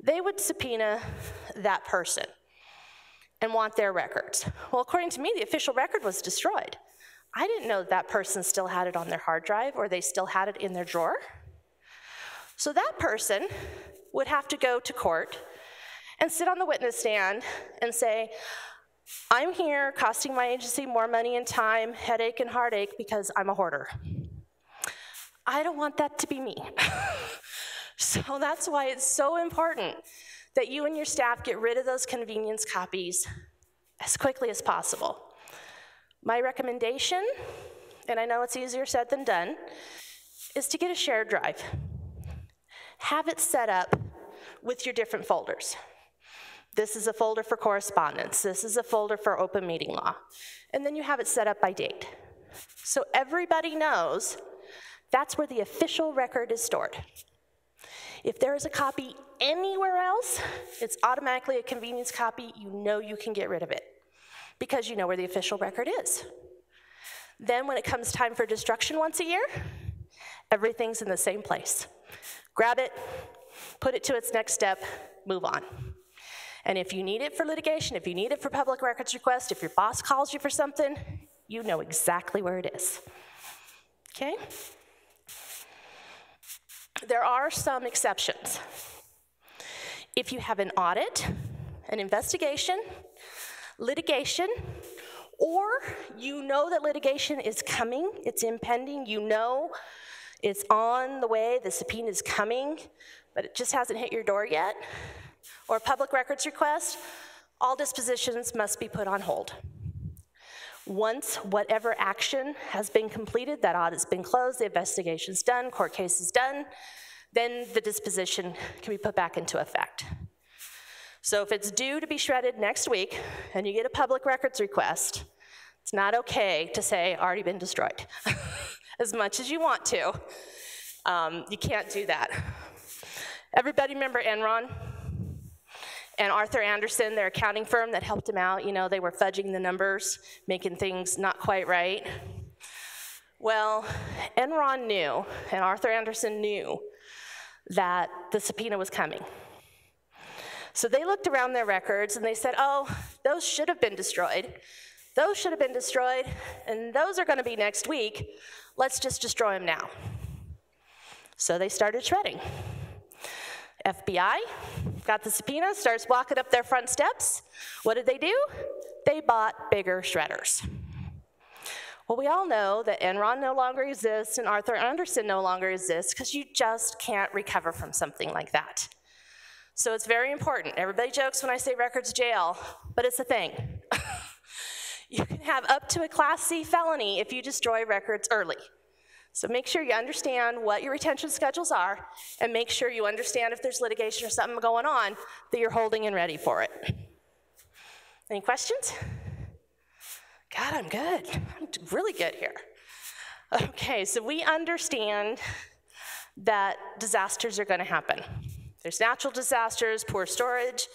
they would subpoena that person and want their records. Well, according to me, the official record was destroyed. I didn't know that, person still had it on their hard drive or they still had it in their drawer. So that person would have to go to court and sit on the witness stand and say, I'm here costing my agency more money and time, headache and heartache because I'm a hoarder. I don't want that to be me. *laughs* so that's why it's so important that you and your staff get rid of those convenience copies as quickly as possible. My recommendation, and I know it's easier said than done, is to get a shared drive. Have it set up with your different folders. This is a folder for correspondence. This is a folder for open meeting law. And then you have it set up by date. So everybody knows that's where the official record is stored. If there is a copy anywhere else, it's automatically a convenience copy. You know you can get rid of it because you know where the official record is. Then when it comes time for destruction once a year, everything's in the same place. Grab it, put it to its next step, move on. And if you need it for litigation, if you need it for public records request, if your boss calls you for something, you know exactly where it is. Okay? There are some exceptions. If you have an audit, an investigation, litigation, or you know that litigation is coming, it's impending, you know it's on the way, the subpoena is coming, but it just hasn't hit your door yet, or public records request, all dispositions must be put on hold. Once whatever action has been completed, that audit's been closed, the investigation's done, court case is done, then the disposition can be put back into effect. So if it's due to be shredded next week and you get a public records request, it's not okay to say, already been destroyed, *laughs* as much as you want to. Um, you can't do that. Everybody remember Enron? And Arthur Andersen, their accounting firm that helped him out, you know, they were fudging the numbers, making things not quite right. Well, Enron knew, and Arthur Andersen knew, that the subpoena was coming. So they looked around their records and they said, oh, those should have been destroyed. Those should have been destroyed, and those are going to be next week. Let's just destroy them now. So they started shredding. FBI got the subpoena, starts walking up their front steps. What did they do? They bought bigger shredders. Well, we all know that Enron no longer exists and Arthur Andersen no longer exists because you just can't recover from something like that. So it's very important. Everybody jokes when I say records jail, but it's a thing. *laughs* you can have up to a Class C felony if you destroy records early. So make sure you understand what your retention schedules are and make sure you understand if there's litigation or something going on that you're holding and ready for it. Any questions? God, I'm good. I'm really good here. Okay, so we understand that disasters are going to happen. There's natural disasters, poor storage.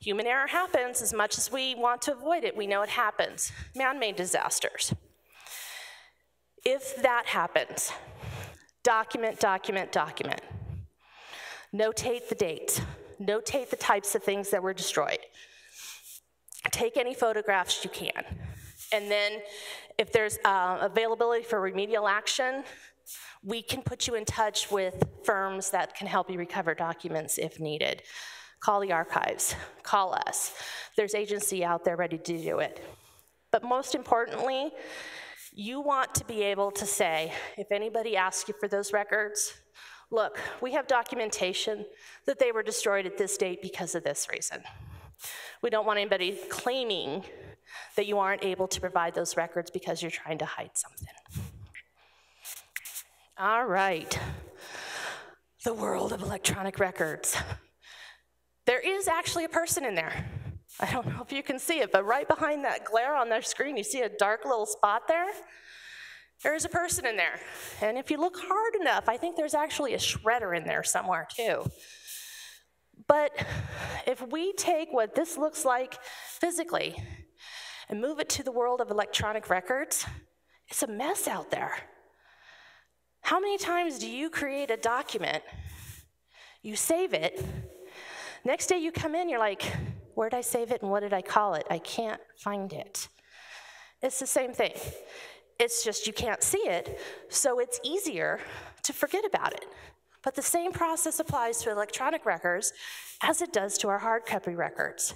Human error happens as much as we want to avoid it. We know it happens. Man made disasters. If that happens, document, document, document. Notate the dates. Notate the types of things that were destroyed. Take any photographs you can. And then if there's uh, availability for remedial action, we can put you in touch with firms that can help you recover documents if needed. Call the archives, call us. There's agency out there ready to do it. But most importantly, You want to be able to say, if anybody asks you for those records, look, we have documentation that they were destroyed at this date because of this reason. We don't want anybody claiming that you aren't able to provide those records because you're trying to hide something. All right. The world of electronic records. There is actually a person in there. I don't know if you can see it, but right behind that glare on their screen, you see a dark little spot there? There is a person in there. And if you look hard enough, I think there's actually a shredder in there somewhere too. But if we take what this looks like physically and move it to the world of electronic records, it's a mess out there. How many times do you create a document, you save it, next day you come in, you're like, where did I save it and what did I call it? I can't find it. It's the same thing. It's just you can't see it, so it's easier to forget about it. But the same process applies to electronic records as it does to our hard copy records.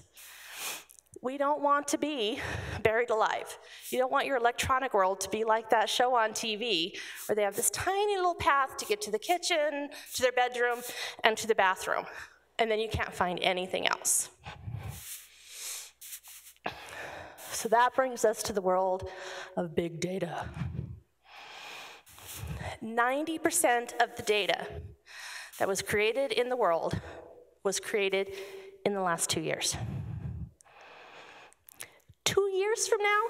We don't want to be buried alive. You don't want your electronic world to be like that show on TV where they have this tiny little path to get to the kitchen, to their bedroom, and to the bathroom. And then you can't find anything else. So that brings us to the world of big data. 90% of the data that was created in the world was created in the last two years. Two years from now,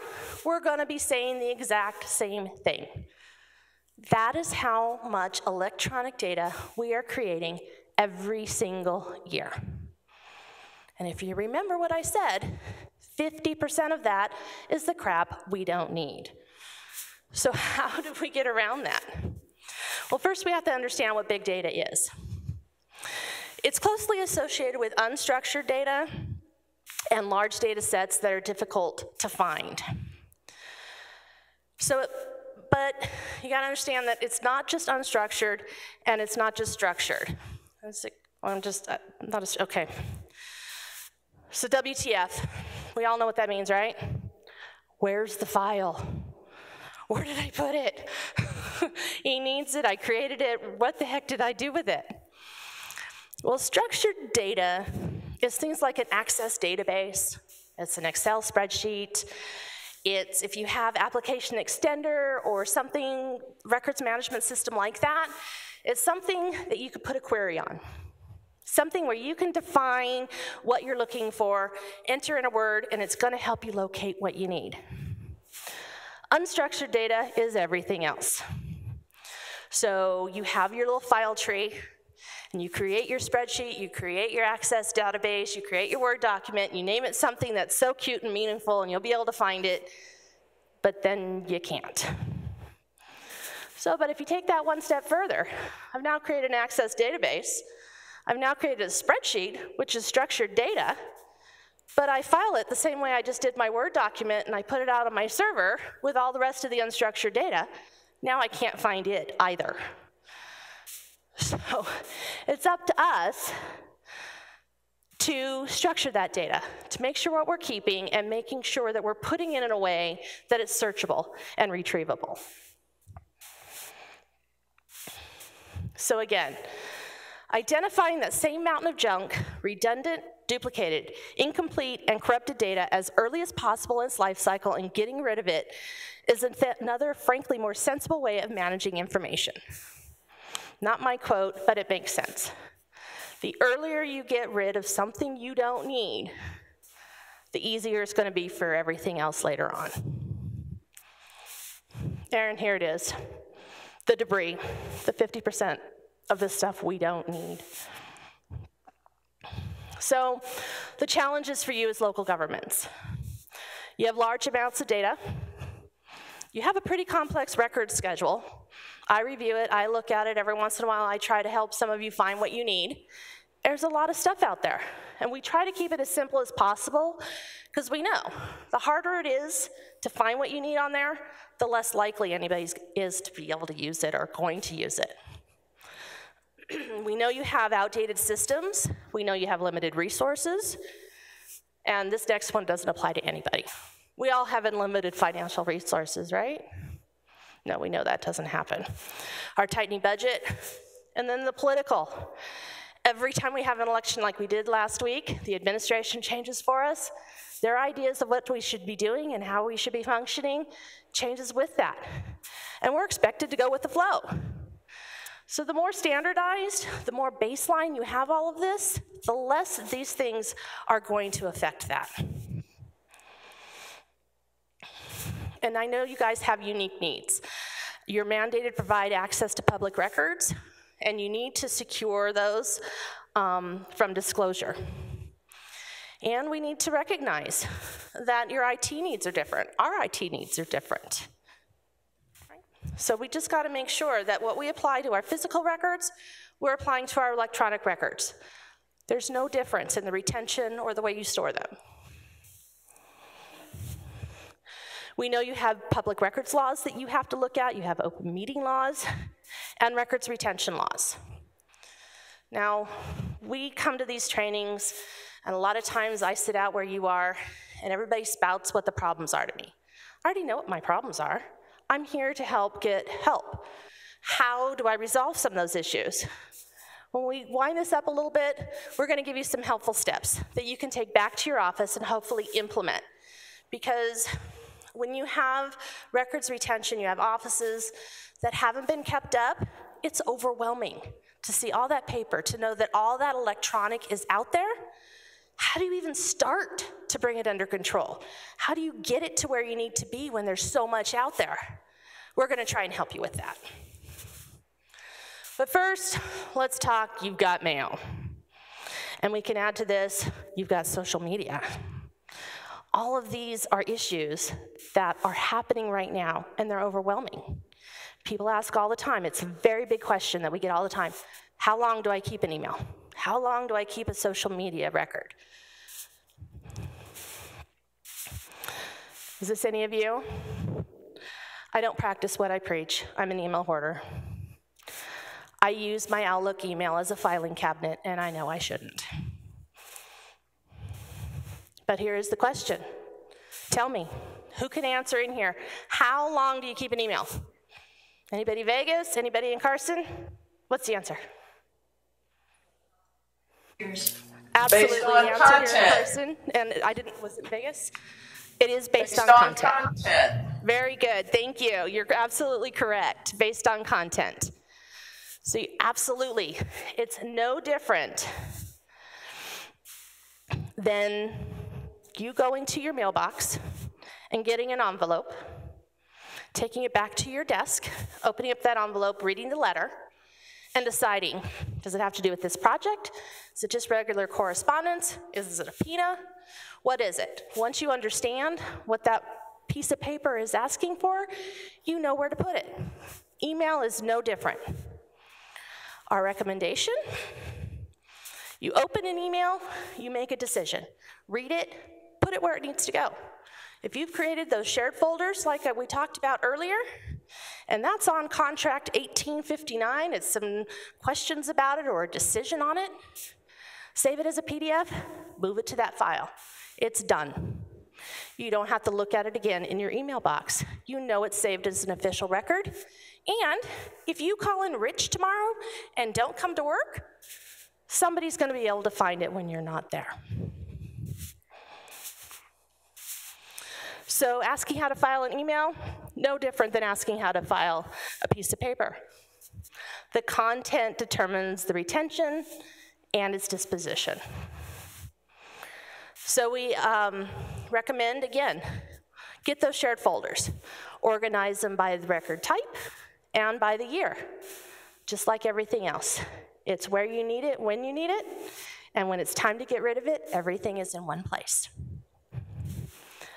we're gonna be saying the exact same thing. That is how much electronic data we are creating every single year. And if you remember what I said, 50% of that is the crap we don't need. So, *laughs* how do we get around that? Well, first, we have to understand what big data is. It's closely associated with unstructured data and large data sets that are difficult to find. So, but you gotta understand that it's not just unstructured and it's not just structured. I'm just, not a, okay. So WTF, we all know what that means, right? Where's the file? Where did I put it? *laughs* he needs it, I created it, what the heck did I do with it? Well, structured data is things like an access database, it's an Excel spreadsheet, it's if you have ApplicationXtender or something, records management system like that, it's something that you could put a query on. Something where you can define what you're looking for, enter in a word, and it's gonna help you locate what you need. Unstructured data is everything else. So you have your little file tree, and you create your spreadsheet, you create your access database, you create your Word document, you name it something that's so cute and meaningful and you'll be able to find it, but then you can't. So, but if you take that one step further, I've now created an access database, I've now created a spreadsheet, which is structured data, but I file it the same way I just did my Word document and I put it out on my server with all the rest of the unstructured data. Now I can't find it either. So it's up to us to structure that data, to make sure what we're keeping and making sure that we're putting it in a way that it's searchable and retrievable. So again, identifying that same mountain of junk, redundant, duplicated, incomplete, and corrupted data as early as possible in its life cycle and getting rid of it is another, frankly, more sensible way of managing information. Not my quote, but it makes sense. The earlier you get rid of something you don't need, the easier it's going to be for everything else later on. Aaron, here it is. The debris, the 50% of the stuff we don't need. So the challenges for you as local governments. You have large amounts of data. You have a pretty complex record schedule. I review it, I look at it every once in a while, I try to help some of you find what you need. There's a lot of stuff out there, and we try to keep it as simple as possible because we know the harder it is to find what you need on there, the less likely anybody is to be able to use it or going to use it. *clears throat* we know you have outdated systems, we know you have limited resources, and this next one doesn't apply to anybody. We all have unlimited financial resources, right? No, we know that doesn't happen. Our tightening budget, and then the political. Every time we have an election like we did last week, the administration changes for us. Their ideas of what we should be doing and how we should be functioning changes with that. And we're expected to go with the flow. So the more standardized, the more baseline you have all of this, the less these things are going to affect that. And I know you guys have unique needs. You're mandated to provide access to public records, and you need to secure those um, from disclosure. And we need to recognize that your IT needs are different. Our IT needs are different. So we just got to make sure that what we apply to our physical records, we're applying to our electronic records. There's no difference in the retention or the way you store them. We know you have public records laws that you have to look at, you have open meeting laws, *laughs* and records retention laws. Now, we come to these trainings, and a lot of times I sit out where you are, and everybody spouts what the problems are to me. I already know what my problems are. I'm here to help get help. How do I resolve some of those issues? When we wind this up a little bit, we're gonna give you some helpful steps that you can take back to your office and hopefully implement. Because when you have records retention, you have offices that haven't been kept up, it's overwhelming to see all that paper, to know that all that electronic is out there. How do you even start to bring it under control? How do you get it to where you need to be when there's so much out there? We're gonna try and help you with that. But first, let's talk you've got mail. And we can add to this, you've got social media. All of these are issues that are happening right now, and they're overwhelming. People ask all the time, it's a very big question that we get all the time. How long do I keep an email? How long do I keep a social media record? Is this any of you? I don't practice what I preach. I'm an email hoarder. I use my Outlook email as a filing cabinet, and I know I shouldn't. But here is the question. Tell me, who can answer in here? How long do you keep an email? Anybody Vegas? Anybody in Carson? What's the answer? Absolutely, Based on answer here in content. Carson. And I didn't, was it Vegas? It is based, Based on, on content. content. Very good, thank you. You're absolutely correct, based on content. So you- absolutely, it's no different than you going to your mailbox and getting an envelope, taking it back to your desk, opening up that envelope, reading the letter, and deciding, does it have to do with this project? Is it just regular correspondence? Is it a PINA? What is it? Once you understand what that piece of paper is asking for, you know where to put it. Email is no different. Our recommendation, you open an email, you make a decision. Read it, put it where it needs to go. If you've created those shared folders like uh, we talked about earlier, and that's on contract 1859, it's some questions about it or a decision on it, save it as a PDF, move it to that file. It's done. You don't have to look at it again in your email box. You know it's saved as an official record. And if you call in rich tomorrow and don't come to work, somebody's gonna be able to find it when you're not there. So asking how to file an email, no different than asking how to file a piece of paper. The content determines the retention and its disposition. So we um, recommend, again, get those shared folders. Organize them by the record type and by the year, just like everything else. It's where you need it, when you need it, and when it's time to get rid of it, everything is in one place.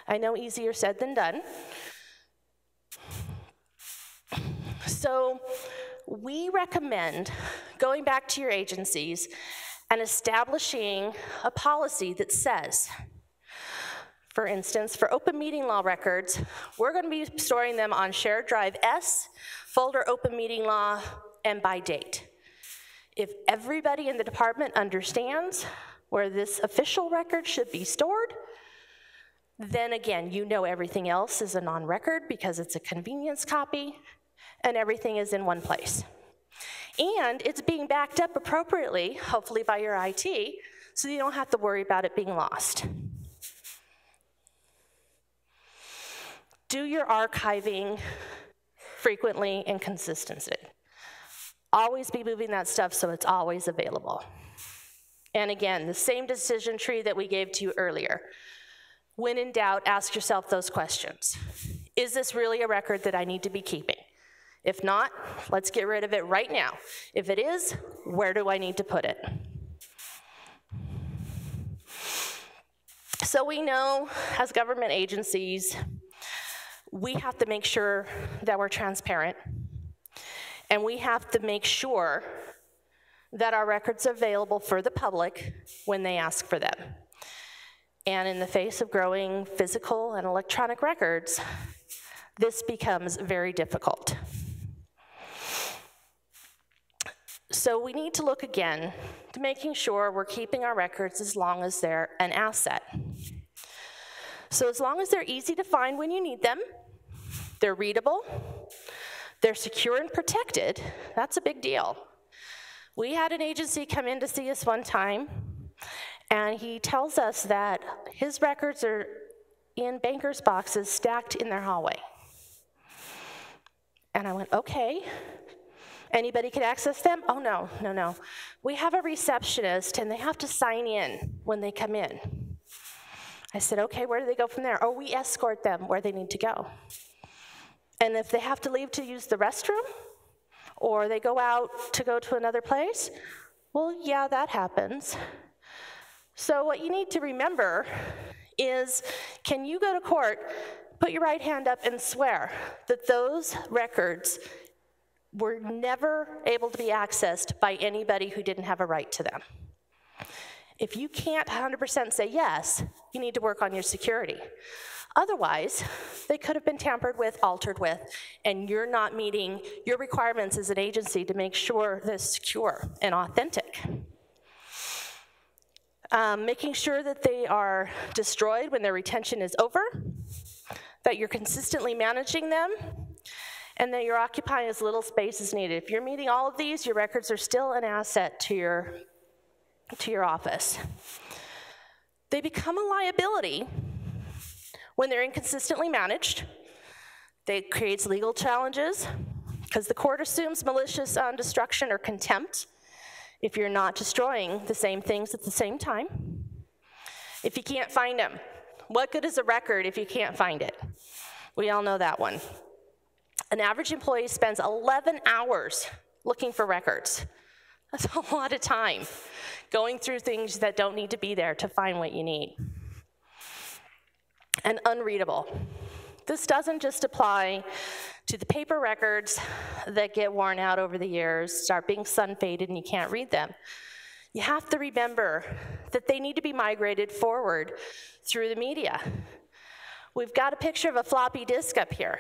I know easier said than done. So we recommend going back to your agencies and establishing a policy that says, for instance, for open meeting law records, we're going to be storing them on shared drive S, folder open meeting law, and by date. If everybody in the department understands where this official record should be stored, then again, you know everything else is a non-record because it's a convenience copy and everything is in one place. And it's being backed up appropriately, hopefully by your IT, so you don't have to worry about it being lost. Do your archiving frequently and consistently. Always be moving that stuff so it's always available. And again, the same decision tree that we gave to you earlier. When in doubt, ask yourself those questions. Is this really a record that I need to be keeping? If not, let's get rid of it right now. If it is, where do I need to put it? So we know as government agencies, we have to make sure that we're transparent and we have to make sure that our records are available for the public when they ask for them. And in the face of growing physical and electronic records, this becomes very difficult. So we need to look again to making sure we're keeping our records as long as they're an asset. So as long as they're easy to find when you need them, they're readable, they're secure and protected, that's a big deal. We had an agency come in to see us one time, and he tells us that his records are in bankers' boxes stacked in their hallway. And I went, okay. Anybody can access them? Oh, no, no, no. We have a receptionist, and they have to sign in when they come in. I said, okay, where do they go from there? Oh, we escort them where they need to go. And if they have to leave to use the restroom, or they go out to go to another place, well, yeah, that happens. So, what you need to remember is can you go to court, put your right hand up, and swear that those records were never able to be accessed by anybody who didn't have a right to them? If you can't 100% say yes, you need to work on your security. Otherwise, they could have been tampered with, altered with, and you're not meeting your requirements as an agency to make sure they're secure and authentic. Um, making sure that they are destroyed when their retention is over, that you're consistently managing them, and that you're occupying as little space as needed. If you're meeting all of these, your records are still an asset to your, to your office. They become a liability when they're inconsistently managed, it creates legal challenges because the court assumes malicious um, destruction or contempt if you're not destroying the same things at the same time. If you can't find them, what good is a record if you can't find it? We all know that one. An average employee spends 11 hours looking for records. That's a lot of time going through things that don't need to be there to find what you need and unreadable. This doesn't just apply to the paper records that get worn out over the years, start being sun faded, and you can't read them. You have to remember that they need to be migrated forward through the media. We've got a picture of a floppy disk up here.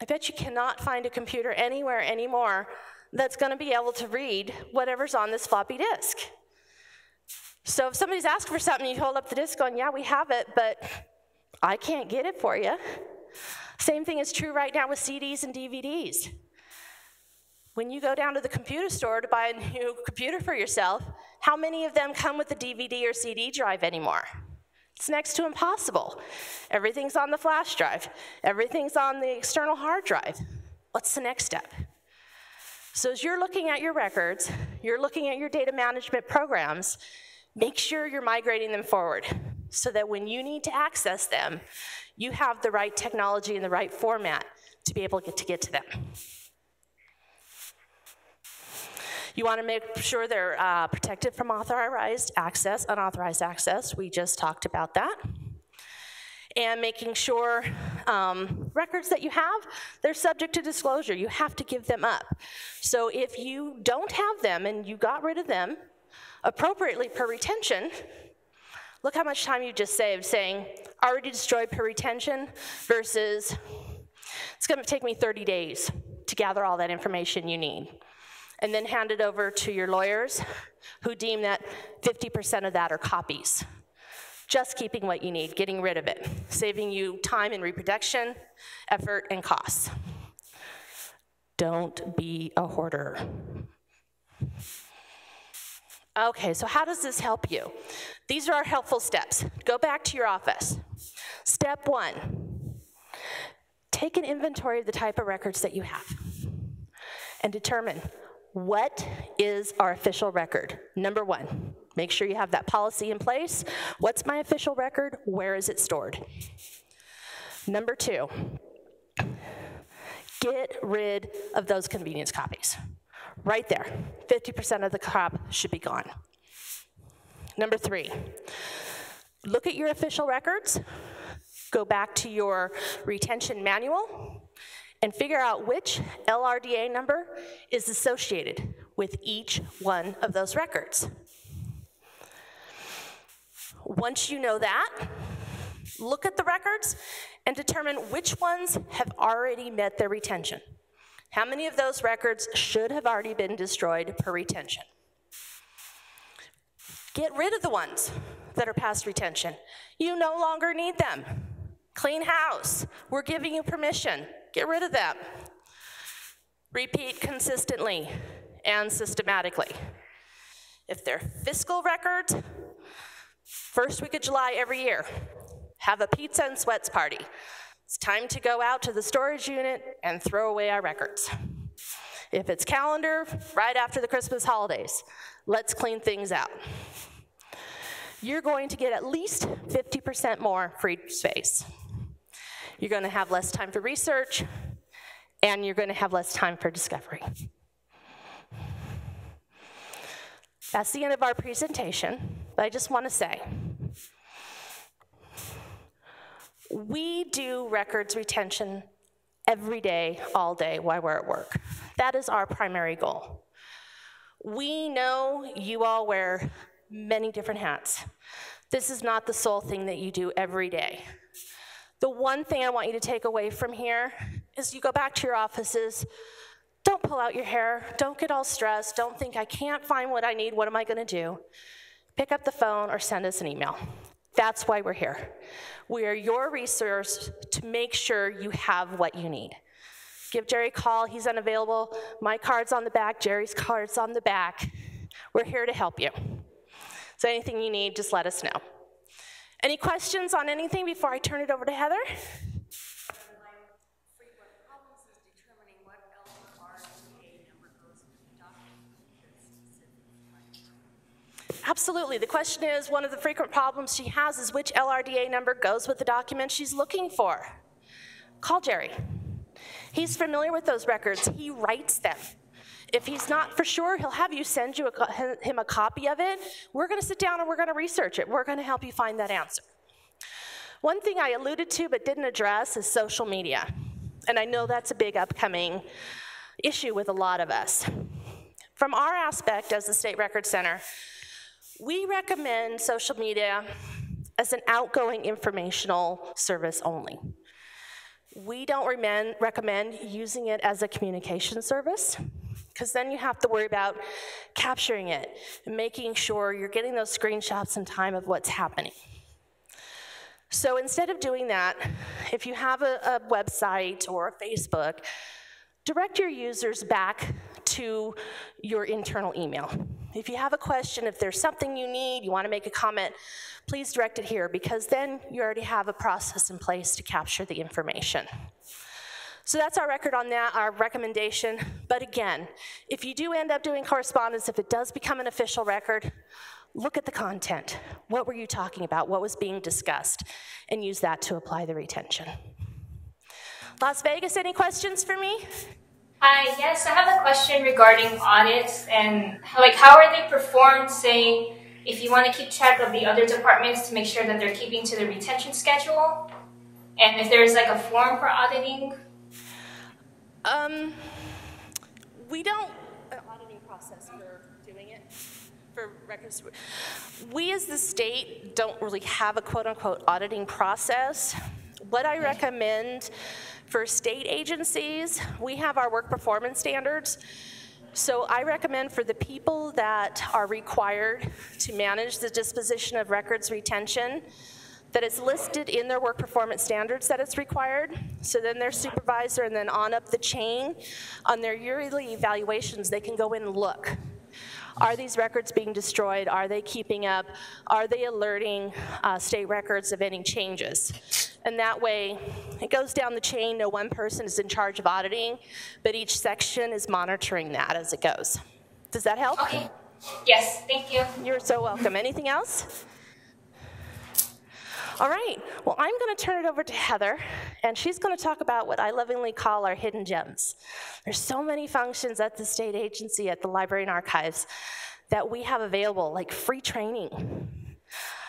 I bet you cannot find a computer anywhere anymore that's going to be able to read whatever's on this floppy disk. So if somebody's asking for something, you hold up the disk going, yeah, we have it, but I can't get it for you. Same thing is true right now with CDs and DVDs. When you go down to the computer store to buy a new computer for yourself, how many of them come with a DVD or CD drive anymore? It's next to impossible. Everything's on the flash drive, everything's on the external hard drive. What's the next step? So, as you're looking at your records, you're looking at your data management programs, make sure you're migrating them forward so that when you need to access them, you have the right technology and the right format to be able to get to, get to them. You want to make sure they're uh, protected from authorized access, unauthorized access. We just talked about that. And making sure um, records that you have, they're subject to disclosure. You have to give them up. So if you don't have them and you got rid of them appropriately per retention, Look how much time you just saved saying, already destroyed per retention versus it's going to take me 30 days to gather all that information you need. And then hand it over to your lawyers who deem that 50% of that are copies. Just keeping what you need, getting rid of it, saving you time and reproduction, effort, and costs. Don't be a hoarder. Okay, so how does this help you? These are our helpful steps. Go back to your office. Step one, take an inventory of the type of records that you have and determine what is our official record. Number one, make sure you have that policy in place. What's my official record? Where is it stored? Number two, get rid of those convenience copies. Right there, 50% of the crop should be gone. Number three, look at your official records, go back to your retention manual, and figure out which LRDA number is associated with each one of those records. Once you know that, look at the records and determine which ones have already met their retention. How many of those records should have already been destroyed per retention? Get rid of the ones that are past retention. You no longer need them. Clean house. We're giving you permission. Get rid of them. Repeat consistently and systematically. If they're fiscal records, first week of July every year, have a pizza and sweats party. It's time to go out to the storage unit and throw away our records. If it's calendar, right after the Christmas holidays, let's clean things out. You're going to get at least 50% more free space. You're going to have less time for research, and you're going to have less time for discovery. That's the end of our presentation, but I just want to say, we do records retention every day, all day, while we're at work. That is our primary goal. We know you all wear many different hats. This is not the sole thing that you do every day. The one thing I want you to take away from here is you go back to your offices, don't pull out your hair, don't get all stressed, don't think I can't find what I need, what am I gonna do? Pick up the phone or send us an email. That's why we're here. We are your resource to make sure you have what you need. Give Jerry a call, he's unavailable. My card's on the back, Jerry's card's on the back. We're here to help you. So anything you need, just let us know. Any questions on anything before I turn it over to Heather? Absolutely. The question is, one of the frequent problems she has is which LRDA number goes with the document she's looking for. Call Jerry. He's familiar with those records. He writes them. If he's not for sure, he'll have you send you a, him a copy of it. We're going to sit down and we're going to research it. We're going to help you find that answer. One thing I alluded to but didn't address is social media. And I know that's a big upcoming issue with a lot of us. From our aspect as the State Record Center, we recommend social media as an outgoing informational service only. We don't recommend using it as a communication service because then you have to worry about capturing it and making sure you're getting those screenshots in time of what's happening. So instead of doing that, if you have a, a website or a Facebook, direct your users back to your internal email. If you have a question, if there's something you need, you want to make a comment, please direct it here because then you already have a process in place to capture the information. So that's our record on that, our recommendation. But again, if you do end up doing correspondence, if it does become an official record, look at the content. What were you talking about? What was being discussed? And use that to apply the retention. Las Vegas, any questions for me? Hi, yes, I have a question regarding audits and how, like how are they performed, say, if you want to keep track of the other departments to make sure that they're keeping to the retention schedule? And if there's like a form for auditing, um, we don't, an auditing process for doing it, for records. We as the state don't really have a quote unquote auditing process. What I recommend for state agencies, we have our work performance standards. So I recommend for the people that are required to manage the disposition of records retention, that it's listed in their work performance standards that it's required. So then their supervisor and then on up the chain, on their yearly evaluations, they can go in and look. Are these records being destroyed? Are they keeping up? Are they alerting uh, state records of any changes? And that way, it goes down the chain. No one person is in charge of auditing, but each section is monitoring that as it goes. Does that help? Okay. Yes, thank you. You're so welcome. Anything else? All right, well, I'm going to turn it over to Heather, and she's going to talk about what I lovingly call our hidden gems. There's so many functions at the state agency, at the library and archives, that we have available, like free training.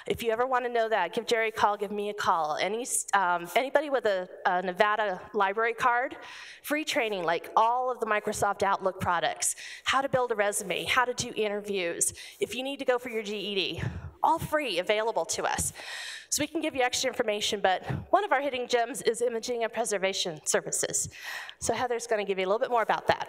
If you ever want to know that, give Jerry a call, give me a call. Any, um, anybody with a, a, Nevada library card, free training, like all of the Microsoft Outlook products, how to build a resume, how to do interviews. If you need to go for your GED, all free, available to us. So we can give you extra information, but one of our hitting gems is imaging and preservation services. So Heather's gonna give you a little bit more about that.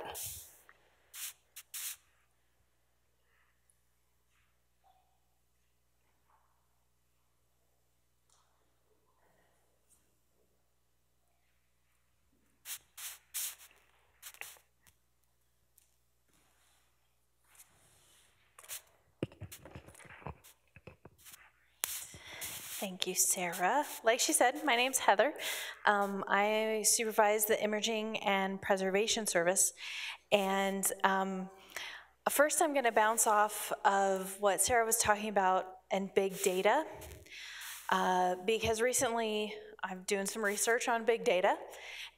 Thank you, Sarah. Like she said, my name's Heather. Um, I supervise the imaging and preservation service. And um, first, I'm going to bounce off of what Sarah was talking about and big data. Uh, because recently I'm doing some research on big data,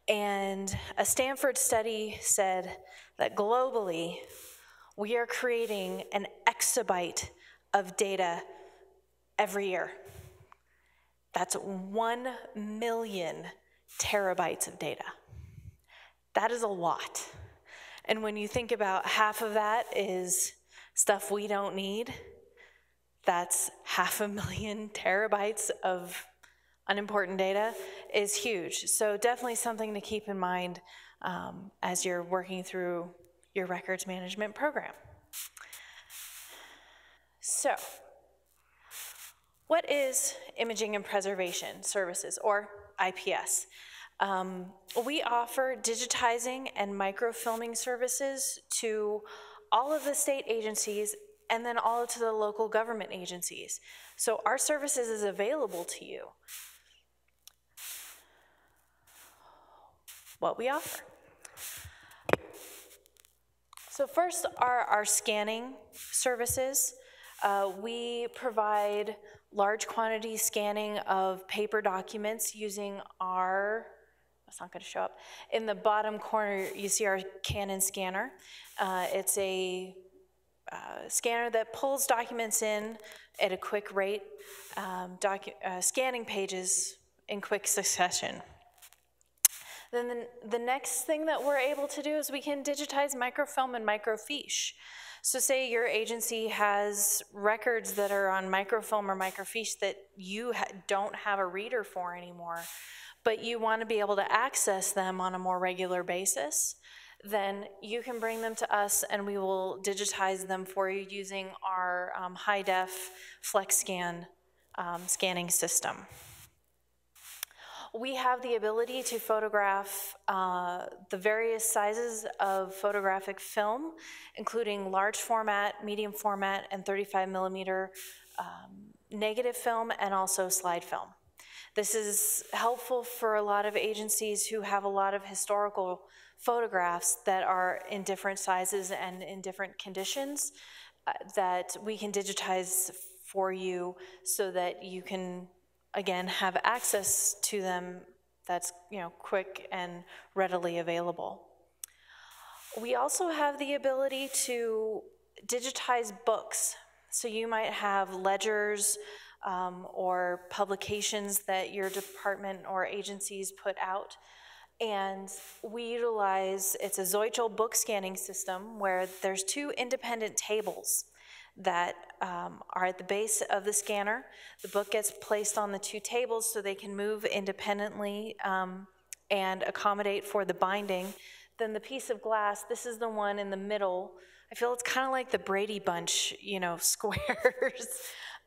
and a Stanford study said that globally we are creating an exabyte of data every year. That's 1 million terabytes of data. That is a lot. And when you think about half of that is stuff we don't need, that's half a million *laughs* terabytes of unimportant data is huge. So definitely something to keep in mind um, as you're working through your records management program. So what is Imaging and Preservation Services, or IPS? Um, we offer digitizing and microfilming services to all of the state agencies and then all to the local government agencies. So our services is available to you. What we offer. So first are our scanning services. Uh, we provide large quantity scanning of paper documents using our, that's not to show up. In the bottom corner, you see our Canon scanner. Uh, it's a uh, scanner that pulls documents in at a quick rate, um, uh, scanning pages in quick succession. Then the, the next thing that we're able to do is we can digitize microfilm and microfiche. So say your agency has records that are on microfilm or microfiche that you ha don't have a reader for anymore, but you want to be able to access them on a more regular basis, then you can bring them to us and we will digitize them for you using our um, high def FlexScan um, scanning system. We have the ability to photograph uh, the various sizes of photographic film, including large format, medium format, and 35 millimeter um, negative film, and also slide film. This is helpful for a lot of agencies who have a lot of historical photographs that are in different sizes and in different conditions uh, that we can digitize for you so that you can again, have access to them that's you know quick and readily available. We also have the ability to digitize books. So you might have ledgers um, or publications that your department or agencies put out. And we utilize, it's a Zeutschel book scanning system where there's two independent tables that um, are at the base of the scanner. The book gets placed on the two tables so they can move independently um, and accommodate for the binding then the piece of glass, this is the one in the middle. I feel it's kind of like the Brady Bunch, you know, *laughs* squares.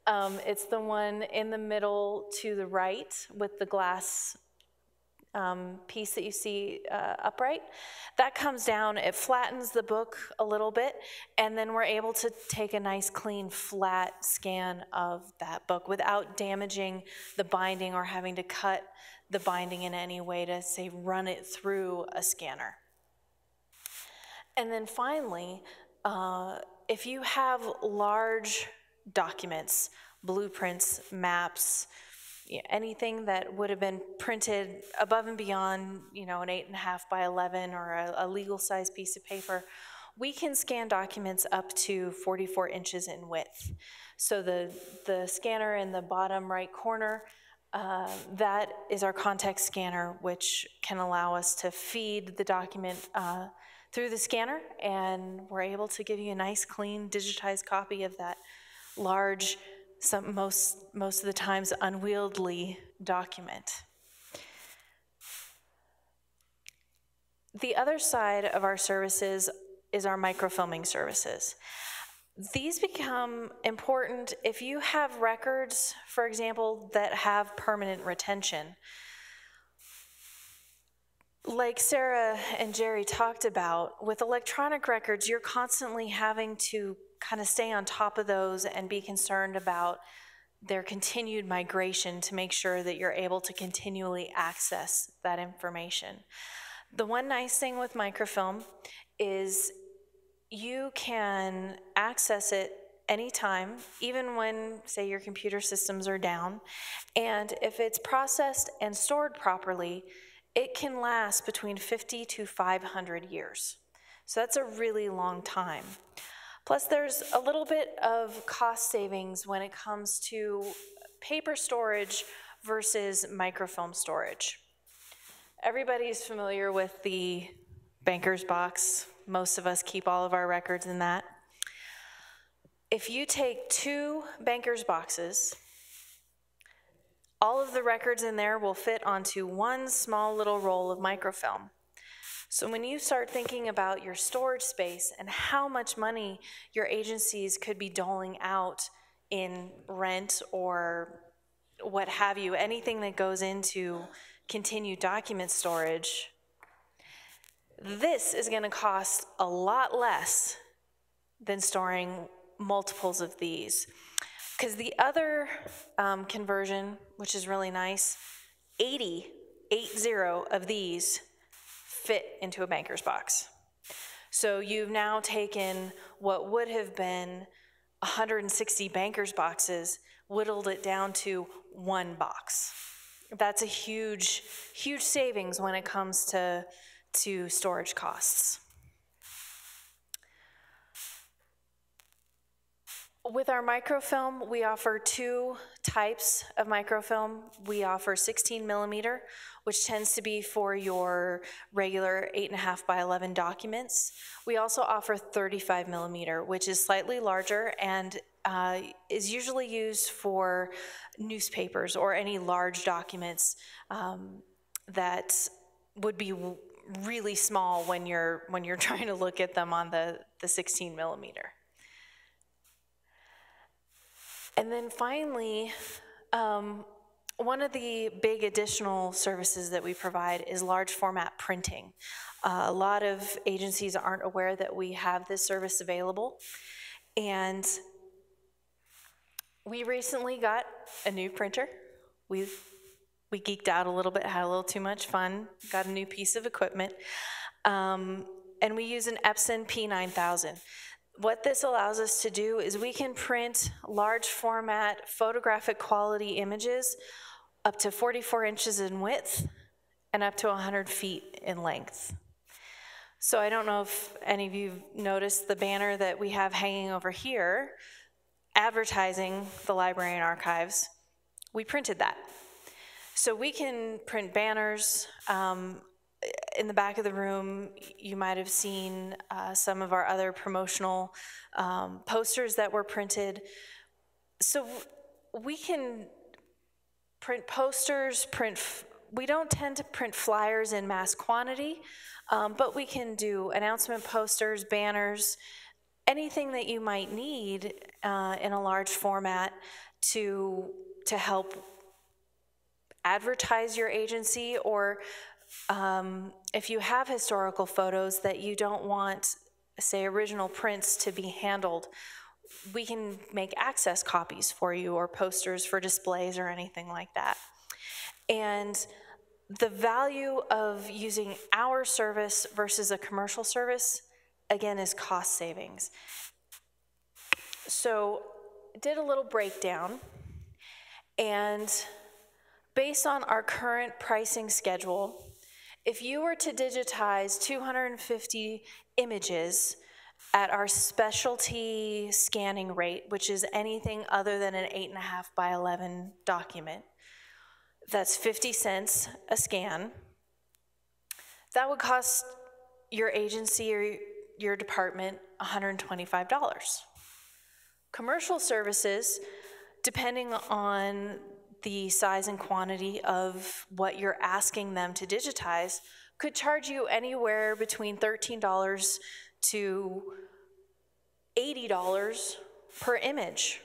um, it's the one in the middle to the right with the glass um, piece that you see uh, upright. That comes down, it flattens the book a little bit, and then we're able to take a nice, clean, flat scan of that book without damaging the binding or having to cut the binding in any way to, say, run it through a scanner. And then finally, uh, if you have large documents, blueprints, maps, anything that would have been printed above and beyond, you know, an eight and a half by 11 or a, a legal size piece of paper, we can scan documents up to 44 inches in width. So the, the scanner in the bottom right corner, uh, that is our Contex scanner, which can allow us to feed the document uh, through the scanner, and we're able to give you a nice, clean, digitized copy of that large some, most, most of the times unwieldy document. The other side of our services is our microfilming services. These become important if you have records, for example, that have permanent retention. Like Sarah and Jerry talked about, with electronic records, you're constantly having to kind of stay on top of those and be concerned about their continued migration to make sure that you're able to continually access that information. The one nice thing with microfilm is you can access it anytime, even when, say, your computer systems are down. And if it's processed and stored properly, it can last between 50 to 500 years. So that's a really long time. Plus, there's a little bit of cost savings when it comes to paper storage versus microfilm storage. Everybody's familiar with the banker's box. Most of us keep all of our records in that. If you take two banker's boxes, all of the records in there will fit onto one small little roll of microfilm. So when you start thinking about your storage space and how much money your agencies could be doling out in rent or what have you, anything that goes into continued document storage, this is going to cost a lot less than storing multiples of these. Because the other um, conversion, which is really nice, 80, 80 of these fit into a banker's box. So you've now taken what would have been 160 banker's boxes, whittled it down to one box. That's a huge, huge savings when it comes to, to storage costs. With our microfilm, we offer two types of microfilm. We offer 16 millimeter, which tends to be for your regular 8.5 by 11 documents. We also offer 35 millimeter, which is slightly larger and uh, is usually used for newspapers or any large documents um, that would be really small when you're when you're *laughs* trying to look at them on the, the 16 millimeter. And then finally, um, one of the big additional services that we provide is large format printing. Uh, a lot of agencies aren't aware that we have this service available. And we recently got a new printer. We we geeked out a little bit, had a little too much fun, got a new piece of equipment. Um, and we use an Epson P9000. What this allows us to do is we can print large format photographic quality images up to 44 inches in width and up to 100 feet in length. So I don't know if any of you noticed the banner that we have hanging over here advertising the library and archives. We printed that. So we can print banners. Um, in the back of the room, you might have seen uh, some of our other promotional um, posters that were printed. So we can print posters, print we don't tend to print flyers in mass quantity, um, but we can do announcement posters, banners, anything that you might need uh, in a large format to, to help advertise your agency or um, if you have historical photos that you don't want, say, original prints to be handled, we can make access copies for you or posters for displays or anything like that. And the value of using our service versus a commercial service, again, is cost savings. So, did a little breakdown, and based on our current pricing schedule, if you were to digitize 250 images at our specialty scanning rate, which is anything other than an 8.5 by 11 document, that's 50 cents a scan. That would cost your agency or your department $125. Commercial services, depending on the size and quantity of what you're asking them to digitize, could charge you anywhere between $13 to $80 per image.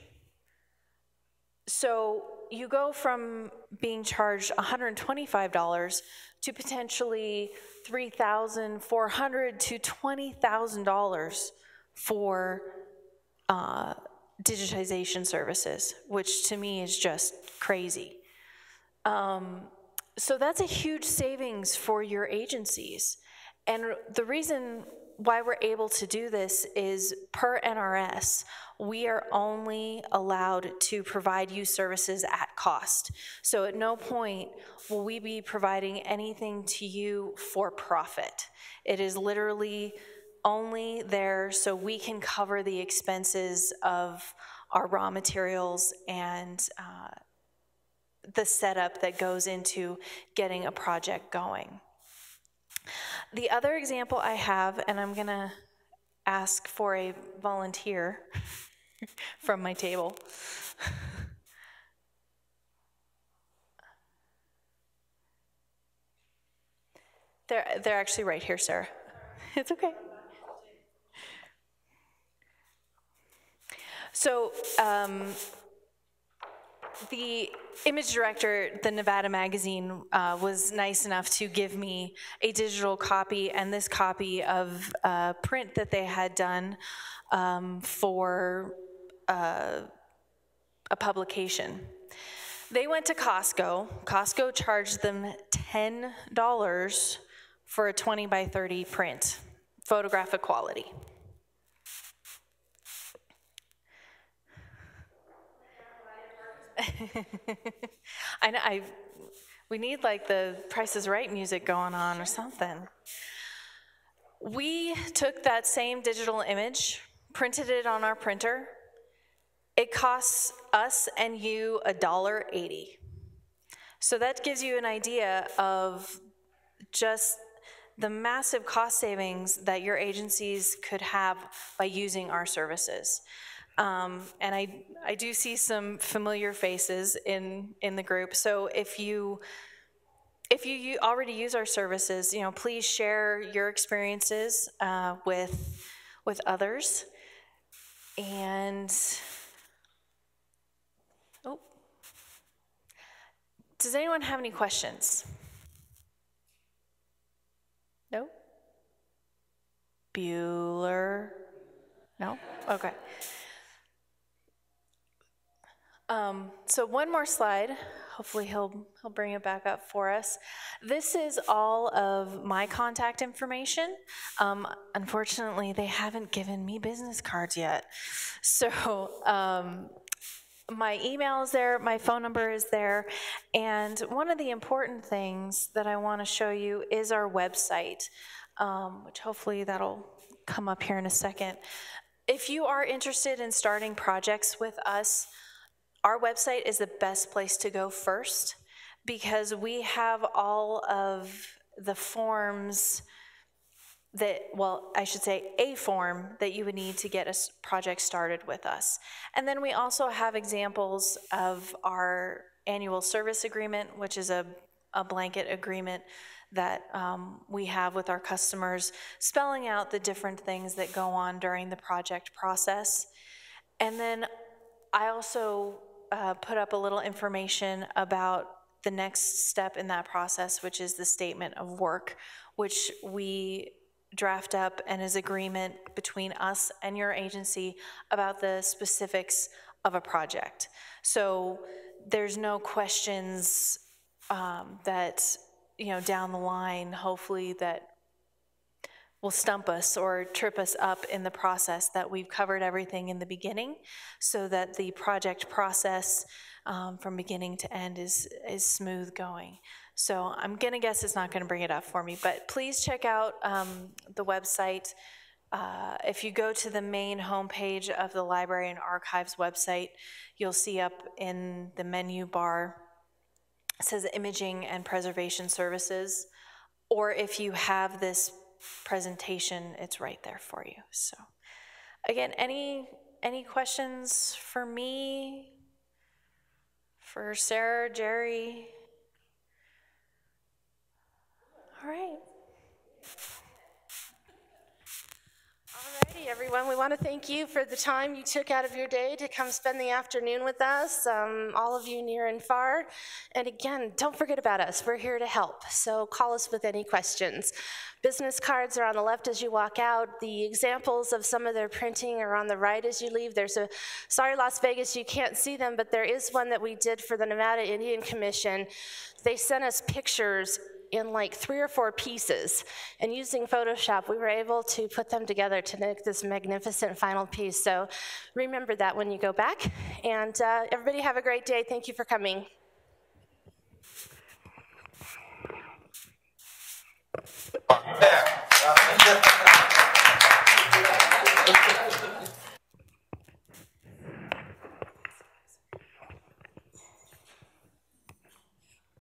So you go from being charged $125 to potentially 3,400 to $20,000 for uh, digitization services, which to me is just crazy. Um, so that's a huge savings for your agencies. And the reason why we're able to do this is per NRS, we are only allowed to provide you services at cost. So at no point will we be providing anything to you for profit. It is literally only there so we can cover the expenses of our raw materials and uh, the setup that goes into getting a project going. The other example I have, and I'm going to ask for a volunteer *laughs* from my table. *laughs* they're, they're actually right here, sir. *laughs* It's okay. So, um, the image director, the Nevada magazine, uh, was nice enough to give me a digital copy and this copy of a print that they had done um, for uh, a publication. They went to Costco. Costco charged them $10 for a 20 by 30 print, photographic quality. *laughs* I know, I, we need like the Price is Right music going on or something. We took that same digital image, printed it on our printer. It costs us and you a dollar eighty. So that gives you an idea of just the massive cost savings that your agencies could have by using our services. Um, and I, I do see some familiar faces in, in the group. So if you, if you already use our services, you know, please share your experiences uh, with, with others. And, oh, does anyone have any questions? No? Bueller? No? Okay. Um, so one more slide. Hopefully he'll he'll bring it back up for us. This is all of my contact information. Um, unfortunately, they haven't given me business cards yet. So um, my email is there, my phone number is there, and one of the important things that I want to show you is our website, um, which hopefully that'll come up here in a second. If you are interested in starting projects with us, our website is the best place to go first because we have all of the forms that, well, I should say a form that you would need to get a project started with us. And then we also have examples of our annual service agreement, which is a a blanket agreement that um, we have with our customers, spelling out the different things that go on during the project process. And then I also uh, put up a little information about the next step in that process, which is the statement of work, which we draft up and is agreement between us and your agency about the specifics of a project. So there's no questions um, that, you know, down the line, hopefully that will stump us or trip us up in the process, that we've covered everything in the beginning so that the project process um, from beginning to end is, is smooth going. So I'm going to guess it's not going to bring it up for me, but please check out um, the website. Uh, if you go to the main homepage of the Library and Archives website, you'll see up in the menu bar, it says Imaging and Preservation Services. Or if you have this presentation, it's right there for you. So again, any, any questions for me? For Sarah, Jerry? All right. Alrighty, everyone. We want to thank you for the time you took out of your day to come spend the afternoon with us, um, all of you near and far. And again, don't forget about us. We're here to help. So call us with any questions. Business cards are on the left as you walk out. The examples of some of their printing are on the right as you leave. There's a, sorry, Las Vegas, you can't see them, but there is one that we did for the Nevada Indian Commission. They sent us pictures in like three or four pieces. And using Photoshop, we were able to put them together to make this magnificent final piece. So remember that when you go back. And uh, everybody have a great day. Thank you for coming. Yeah.